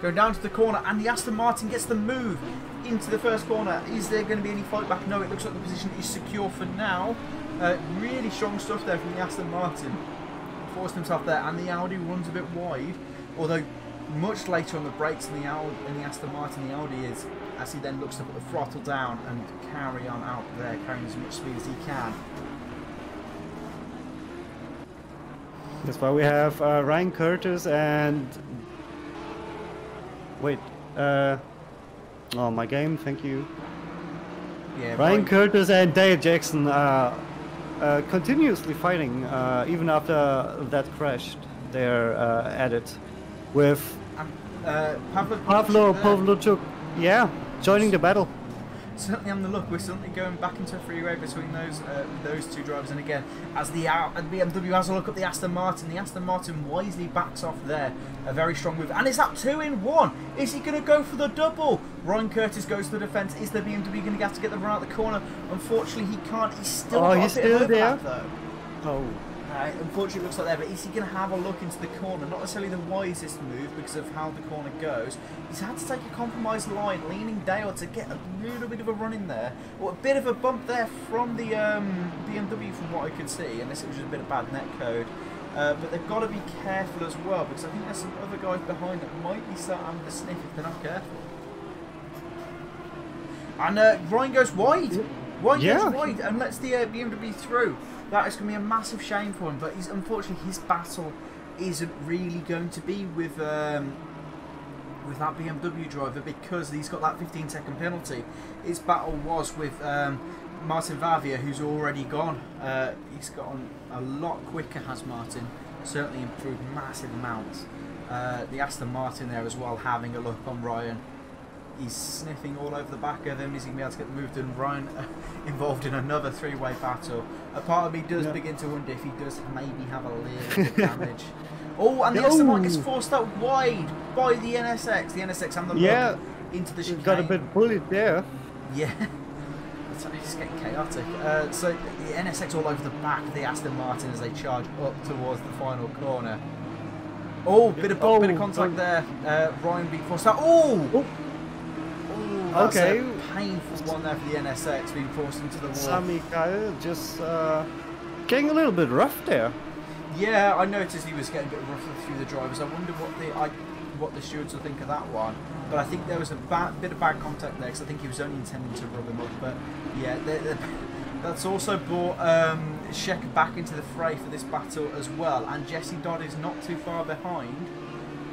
Going down to the corner, and the Aston Martin gets the move into the first corner. Is there going to be any fight back? No, it looks like the position is secure for now. Uh, really strong stuff there from the Aston Martin. Forced himself there, and the Audi runs a bit wide. Although much later on the brakes in the Audi, in the Aston Martin, the Audi is as he then looks to put the throttle down and carry on out there, carrying as much speed as he can.
That's why we have uh, Ryan Curtis and. Wait. Uh... Oh, my game, thank you.
Yeah,
Ryan. Curtis and Dave Jackson are uh, continuously fighting, uh, even after that crashed. They're uh, at it with
Um, uh, Pavlo,
Pavlo
there.
Pavlochuk. Yeah, joining the battle.
Certainly on the look. We're certainly going back into a freeway between those uh, those two drivers. And again, as the BMW has a look at the Aston Martin, the Aston Martin wisely backs off there. A very strong move. And is that two in one? Is he going to go for the double? Ryan Curtis goes to the defence. Is the BMW going to have to get the run out the corner? Unfortunately, he can't. He's still
Oh,
got
he's
a bit of
still there?
overlap, though.
Oh.
Uh, unfortunately, it looks like there, but is he going to have a look into the corner? Not necessarily the wisest move because of how the corner goes. He's had to take a compromised line, leaning Dale to get a little bit of a run in there. Or a bit of a bump there from the um, BMW from what I could see, unless it was just a bit of bad net code. Uh, but they've got to be careful as well because I think there's some other guys behind that might be starting having a sniff if they're not careful. And uh, Ryan goes wide. Why
Yeah.
goes wide and lets the uh, BMW through? That is going to be a massive shame for him. But he's unfortunately his battle isn't really going to be with um, with that BMW driver because he's got that 15 second penalty. His battle was with um, Martin Vavia, who's already gone. Uh, he's gotten a lot quicker, has Martin. Certainly improved massive amounts. Uh, the Aston Martin there as well, having a look on Ryan. He's sniffing all over the back of him. He's going to be able to get moved move done. Ryan involved in another three-way battle. A part of me does
Yeah.
begin to wonder if he does maybe have a little bit of damage. Oh, and the Aston Martin gets
Oh.
forced out wide by the NSX. The NSX and the
Yeah.
Into the chicane.
Got a bit bullied there.
Yeah. It's, it's getting chaotic. Uh, so the NSX all over the back of the Aston Martin as they charge up towards the final corner. Oh, bit of
Oh,
bit of contact
oh.
there. Uh, Ryan being forced out. Oh,
Oh. Okay.
painful one there for the NSX being forced into the wall.
Sami Kyle just uh, getting a little bit rough there.
Yeah, I noticed he was getting a bit rougher through the drivers. I wonder what the I, what the stewards will think of that one. But I think there was a bad, bit of bad contact there because I think he was only intending to rub him up. But yeah, the, the, that's also brought um, Sheck back into the fray for this battle as well. And Jesse Dodd is not too far behind.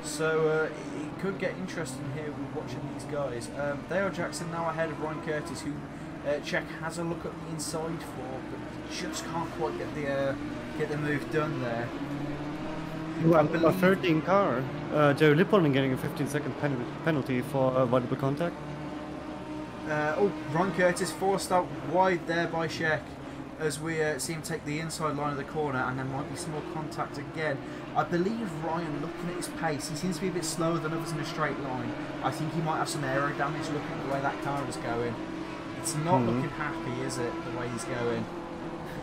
So uh, it, could get interesting here watching these guys. Um, Dale Jackson now ahead of Ryan Curtis, who uh, Czech has a look at the inside for, but just can't quite get the uh, get the move done there.
Well, a 13 car. Uh, Joe Lipponen getting a 15 second pen- penalty for avoidable contact.
Uh, oh, Ron Curtis forced out wide there by Sheck as we uh, see him take the inside line of the corner, and there might be some more contact again. I believe Ryan, looking at his pace, he seems to be a bit slower than others in a straight line. I think he might have some aero damage looking at the way that car is going. It's not
Mhm.
looking happy, is it, the way he's going?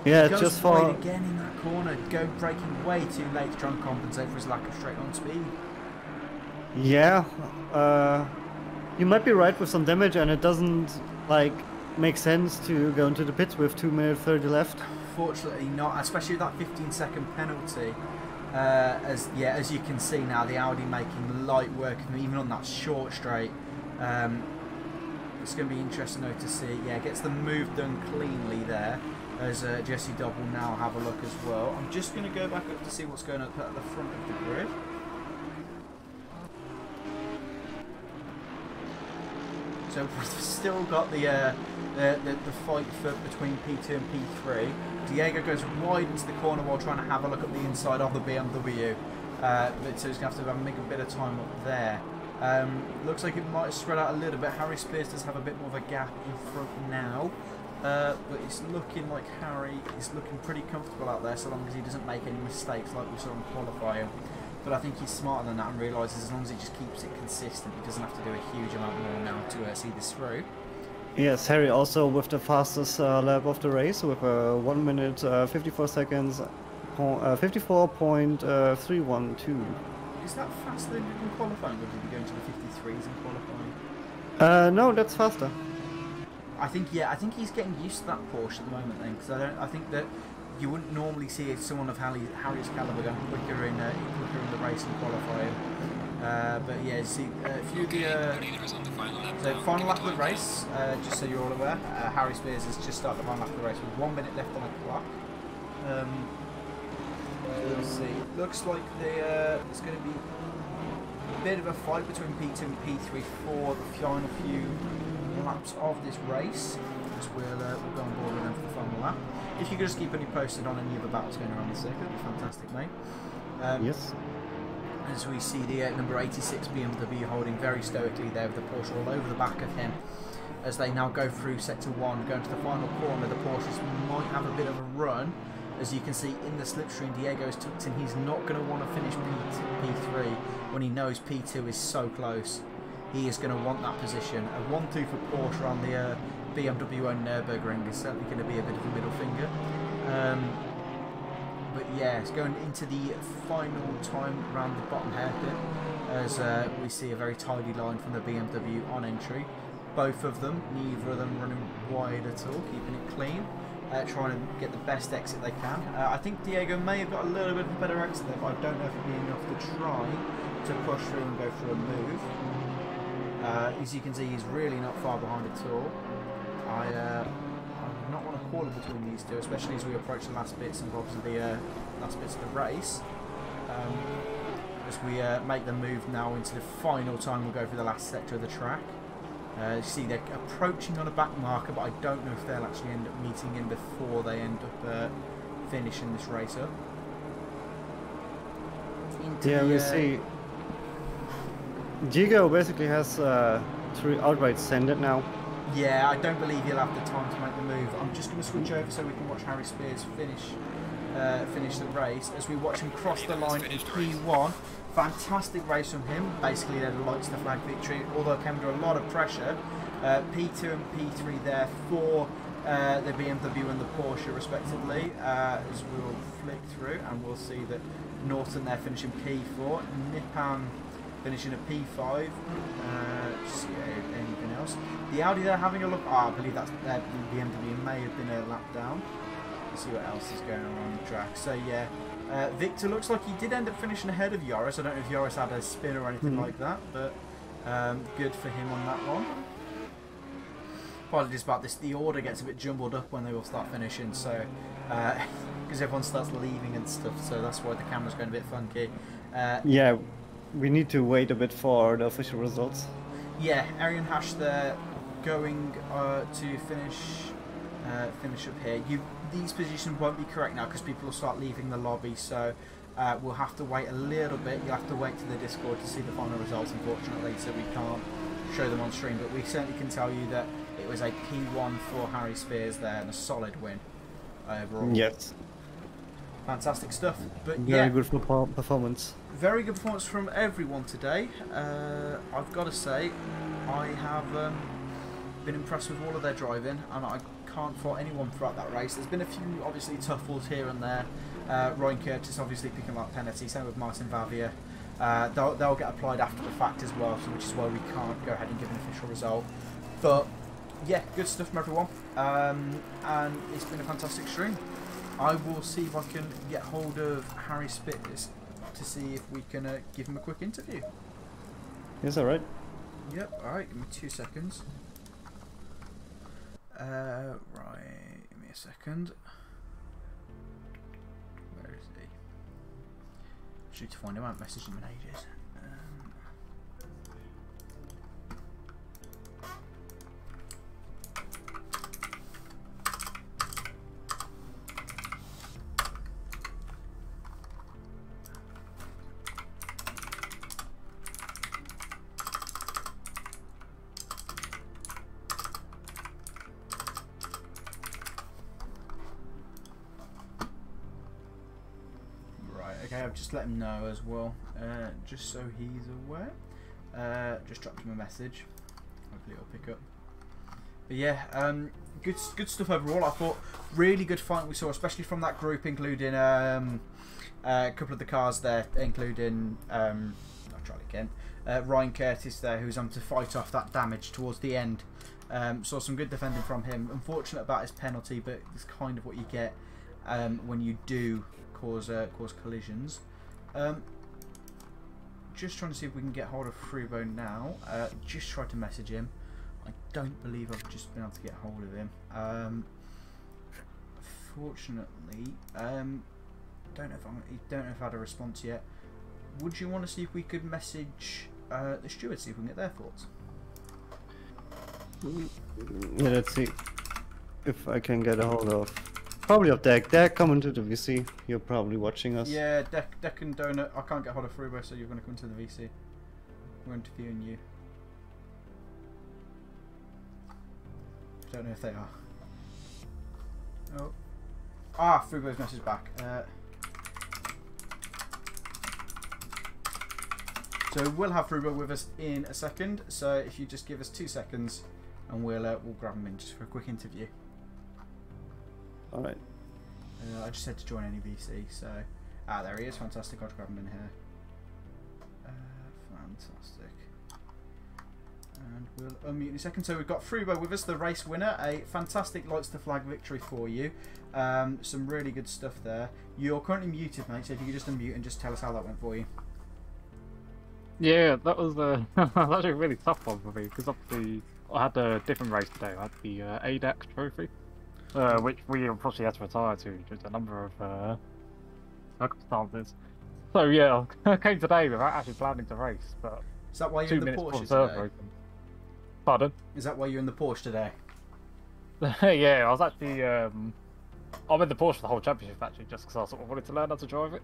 Yeah,
Goes
just for
again in that corner, go breaking way too late to try and compensate for his lack of straight line speed.
yeah. Uh, you might be right with some damage, and it doesn't like make sense to go into the pits with two minutes 30 left.
Fortunately not, especially with that 15 second penalty. Uh, as yeah, as you can see now, the Audi making light work even on that short straight. Um, it's going to be interesting though to see. Yeah, gets the move done cleanly there. As uh, Jesse Dodd will now have a look as well. I'm just going to go back up to see what's going on at the front of the grid. So we've still got the, uh, the, the the fight for between P2 and P3. Diego goes wide into the corner while trying to have a look at the inside of the BMW. Uh, so he's going to have to make a bit of time up there. Um, looks like it might spread out a little bit. Harry Spears does have a bit more of a gap in front now. Uh, but it's looking like Harry is looking pretty comfortable out there so long as he doesn't make any mistakes like we saw in qualifying. But I think he's smarter than that and realises as long as he just keeps it consistent, he doesn't have to do a huge amount more now to uh, see this through.
Yes, Harry also with the fastest uh, lap of the race with uh, 1 minute uh, 54 seconds, uh, 54.312.
Is that faster than in qualifying, or did he go into the 53s in qualifying?
Uh, no, that's faster.
I think yeah, I think he's getting used to that Porsche at the moment then, because I don't. I think that you wouldn't normally see someone of Harry, Harry's caliber going quicker in uh, quicker in the race and qualifying. Uh, but yeah, see a few of the.
The leader is on the final lap
So final lap of the race, uh, just so you're all aware, uh, Harry Spears has just started the final lap of the race with one minute left on the clock. Um, we'll see. Looks like the, uh, there's going to be a bit of a fight between P2 and P3 for the final few laps of this race. As we'll, uh, we'll go on board with them for the final lap. If you could just keep any posted on any other battles going around the circuit, that'd be fantastic, mate. Um,
Yes.
as we see the uh, number 86 BMW holding very stoically there with the Porsche all over the back of him as they now go through sector 1 going to the final corner. The Porsches might have a bit of a run. As you can see in the slipstream Diego's tucked in. He's not going to want to finish P- P3 when he knows P2 is so close. He is going to want that position. A 1-2 for Porsche on the uh, BMW owned Nürburgring is certainly going to be a bit of a middle finger um, but yeah, it's going into the final time around the bottom hairpin as uh, we see a very tidy line from the BMW on entry. Both of them, neither of them running wide at all, keeping it clean, uh, trying to get the best exit they can. Uh, I think Diego may have got a little bit of a better exit there, but I don't know if it'll be enough to try to push through and go for a move. Uh, as you can see, he's really not far behind at all. I, uh, I I've not won a quarter between these two, especially as we approach the last bits and bobs of the uh, last bits of the race. Um, as we uh, make the move now into the final time, we'll go through the last sector of the track. Uh, you see they're approaching on a back marker, but I don't know if they'll actually end up meeting in before they end up uh, finishing this race up. Into
Yeah,
the,
we
uh,
see. Diego basically has uh, three outright send it now.
Yeah, I don't believe he'll have the time to make the move. I'm just going to switch over so we can watch Harry Spears finish uh, finish the race as we watch him cross the line in P1. Fantastic race from him. Basically, they're the lights the flag victory, although it came under a lot of pressure. Uh, P2 and P3 there for uh, the BMW and the Porsche, respectively. Uh, as we'll flick through, and we'll see that Norton there finishing P4, Nipam finishing at P5. Uh, just anything else. The Audi there having a look. Oh, I believe that's uh, the BMW may have been a lap down. Let's see what else is going on on the track. So yeah, uh, Victor looks like he did end up finishing ahead of Yoris. I don't know if Yoris had a spin or anything
Hmm.
like that, but um, good for him on that one. Apologies about this. The order gets a bit jumbled up when they all start finishing, so because everyone starts leaving and stuff. So that's why the camera's going a bit funky. Uh,
Yeah, we need to wait a bit for the official results.
Yeah, Arian Hash there going uh, to finish uh, finish up here. You these positions won't be correct now because people will start leaving the lobby, so uh, we'll have to wait a little bit. You'll have to wait to the Discord to see the final results, unfortunately, so we can't show them on stream. But we certainly can tell you that it was a P1 for Harry Spears there and a solid win overall.
Yes,
Fantastic stuff. But
very
yeah,
good performance.
very good performance from everyone today. Uh, I've got to say, I have um, been impressed with all of their driving, and I can't fault anyone throughout that race. There's been a few obviously tough ones here and there. Uh, Ryan Curtis obviously picking up penalty, same with Martin Vavia. Uh, they'll, they'll get applied after the fact as well, so which is why we can't go ahead and give an official result. But yeah, good stuff from everyone, um, and it's been a fantastic stream. I will see if I can get hold of Harry Spears to see if we can uh, give him a quick interview.
Is that right?
Yep, alright, give me two seconds. Uh, right, give me a second. Where is he? Shoot to find him, I haven't messaged him in ages. Just let him know as well, uh, just so he's aware. Uh, just dropped him a message. Hopefully it'll pick up. But yeah, um, good good stuff overall. I thought really good fight we saw, especially from that group, including um, uh, a couple of the cars there, including um, I'll try again. Uh, Ryan Curtis there, who's on to fight off that damage towards the end. Um, saw some good defending from him. Unfortunate about his penalty, but it's kind of what you get um, when you do cause uh, cause collisions. Um, just trying to see if we can get hold of Frubo now. Uh, just tried to message him. I don't believe I've just been able to get hold of him. Um, fortunately, um, don't know if I'm, don't know if I had a response yet. Would you want to see if we could message uh, the steward, see if we can get their thoughts?
Yeah, let's see if I can get a hold of. Probably of Deck. Deck, come into the VC. You're probably watching us.
Yeah, Deck, Deck and Donut. I can't get hold of Frubo, so you're going to come to the VC. We're interviewing you. Don't know if they are. Oh. Ah, Frubo's message back. Uh, so we'll have Frubo with us in a second. So if you just give us two seconds, and we'll uh, we'll grab him in just for a quick interview.
Alright.
Uh, I just had to join any VC, so ah, there he is. Fantastic. I'll grab him in here. Uh, fantastic. And we'll unmute in a second. So we've got Frubo with us, the race winner. A fantastic lights to flag victory for you. Um, some really good stuff there. You're currently muted, mate. So if you could just unmute and just tell us how that went for you.
Yeah, that was uh, that was a really tough one for me because obviously I had a different race today. I had the uh, ADAX trophy. Uh, which we unfortunately had to retire to due to a number of uh, circumstances. So yeah, I came today without actually planning to race, but
Is that why you're in the Porsche today?
opened. Pardon?
Is that why you're in the Porsche today?
yeah, I was actually um, I'm in the Porsche for the whole championship actually, just because I sort of wanted to learn how to drive it.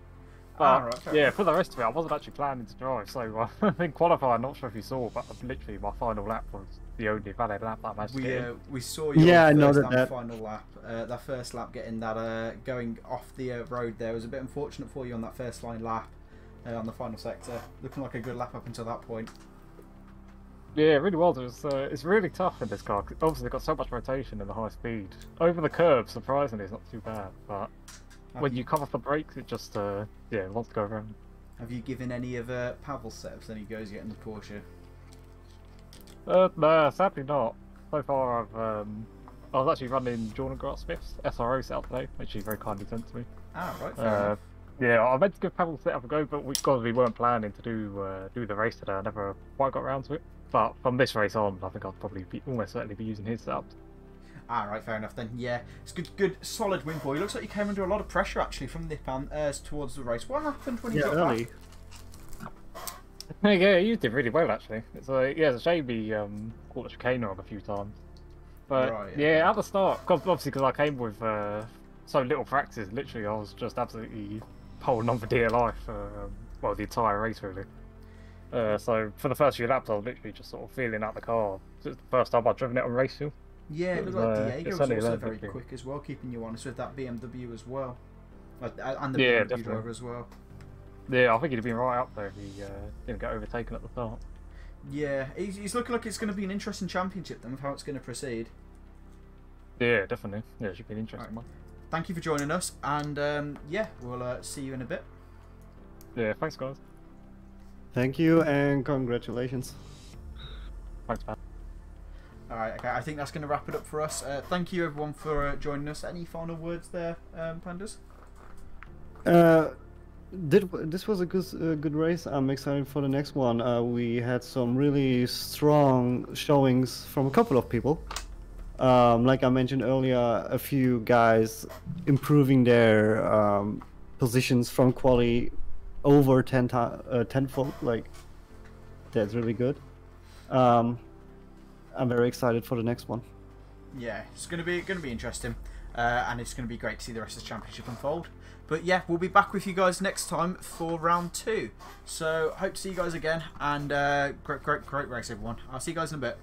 But
Ah, right,
yeah, for the rest of it, I wasn't actually planning to drive. So uh, in qualifying, I'm not sure if you saw, but literally my final lap was the only valid lap that I
We uh, we saw your
Yeah, I
first
noted that.
final lap. Uh, that first lap getting that uh, going off the uh, road there was a bit unfortunate for you on that first line lap uh, on the final sector. Looking like a good lap up until that point.
Yeah, it really was. It was uh, it's really tough in this car. 'cause Obviously, they've got so much rotation and the high speed. Over the curb, surprisingly, it's not too bad. But
Have
when
you,
you come off the brakes, it just uh, yeah, it wants to go around.
have you given any of uh, Pavlo's setups any goes yet in the Porsche?
Uh, no, sadly not. So far, I've um, I was actually running Jordan Grant Smith's SRO setup today, which he very kindly sent to me.
Ah, right,
Uh, yeah, I meant to give Pavlo setup a go, but we because we weren't planning to do uh, do the race today, I never quite got around to it. But from this race on, I think I'll probably be almost certainly be using his setup.
Ah, right, fair enough then. Yeah, it's good, good, solid win for you. Looks like you came under a lot of pressure actually from Nipam uh, towards the race. What happened when you
Yeah,
got
early.
back?
Yeah, you did really well actually. It's like yeah, it's a shame he um, caught the chicane on a few times. But
Right,
yeah.
yeah.
at the start, 'cause obviously because I came with uh, so little practice, literally I was just absolutely holding on for dear life for um, well the entire race really. Uh, so for the first few laps, I was literally just sort of feeling out the car. It's the first time I'd driven it on race fuel.
Yeah, it looked like
uh,
Diego was also very quick as well, keeping you honest with that BMW as well. Uh, and the
Yeah,
BMW
definitely.
driver as well.
Yeah, I think he'd have been right up there if he uh, didn't get overtaken at the start.
Yeah, he's, he's looking like it's going to be an interesting championship then with how it's going to proceed.
Yeah, definitely. Yeah, it should be an interesting
Right.
one.
Thank you for joining us, and um, yeah, we'll uh, see you in a bit.
Yeah, thanks guys.
Thank you and congratulations.
Thanks, man.
All right, okay, I think that's going to wrap it up for us. Uh, thank you everyone for uh, joining us. Any final words there, um, Pandas?
Uh, did this was a good uh, good race. I'm excited for the next one. Uh, we had some really strong showings from a couple of people. Um, like I mentioned earlier, a few guys improving their um, positions from quality over 10 ti- uh, tenfold. Like that's really good. Um, I'm very excited for the next one.
Yeah, it's going to be to be interesting, uh, and it's going to be great to see the rest of the championship unfold. But yeah, we'll be back with you guys next time for round two. So hope to see you guys again, and uh, great, great, great race, everyone. I'll see you guys in a bit.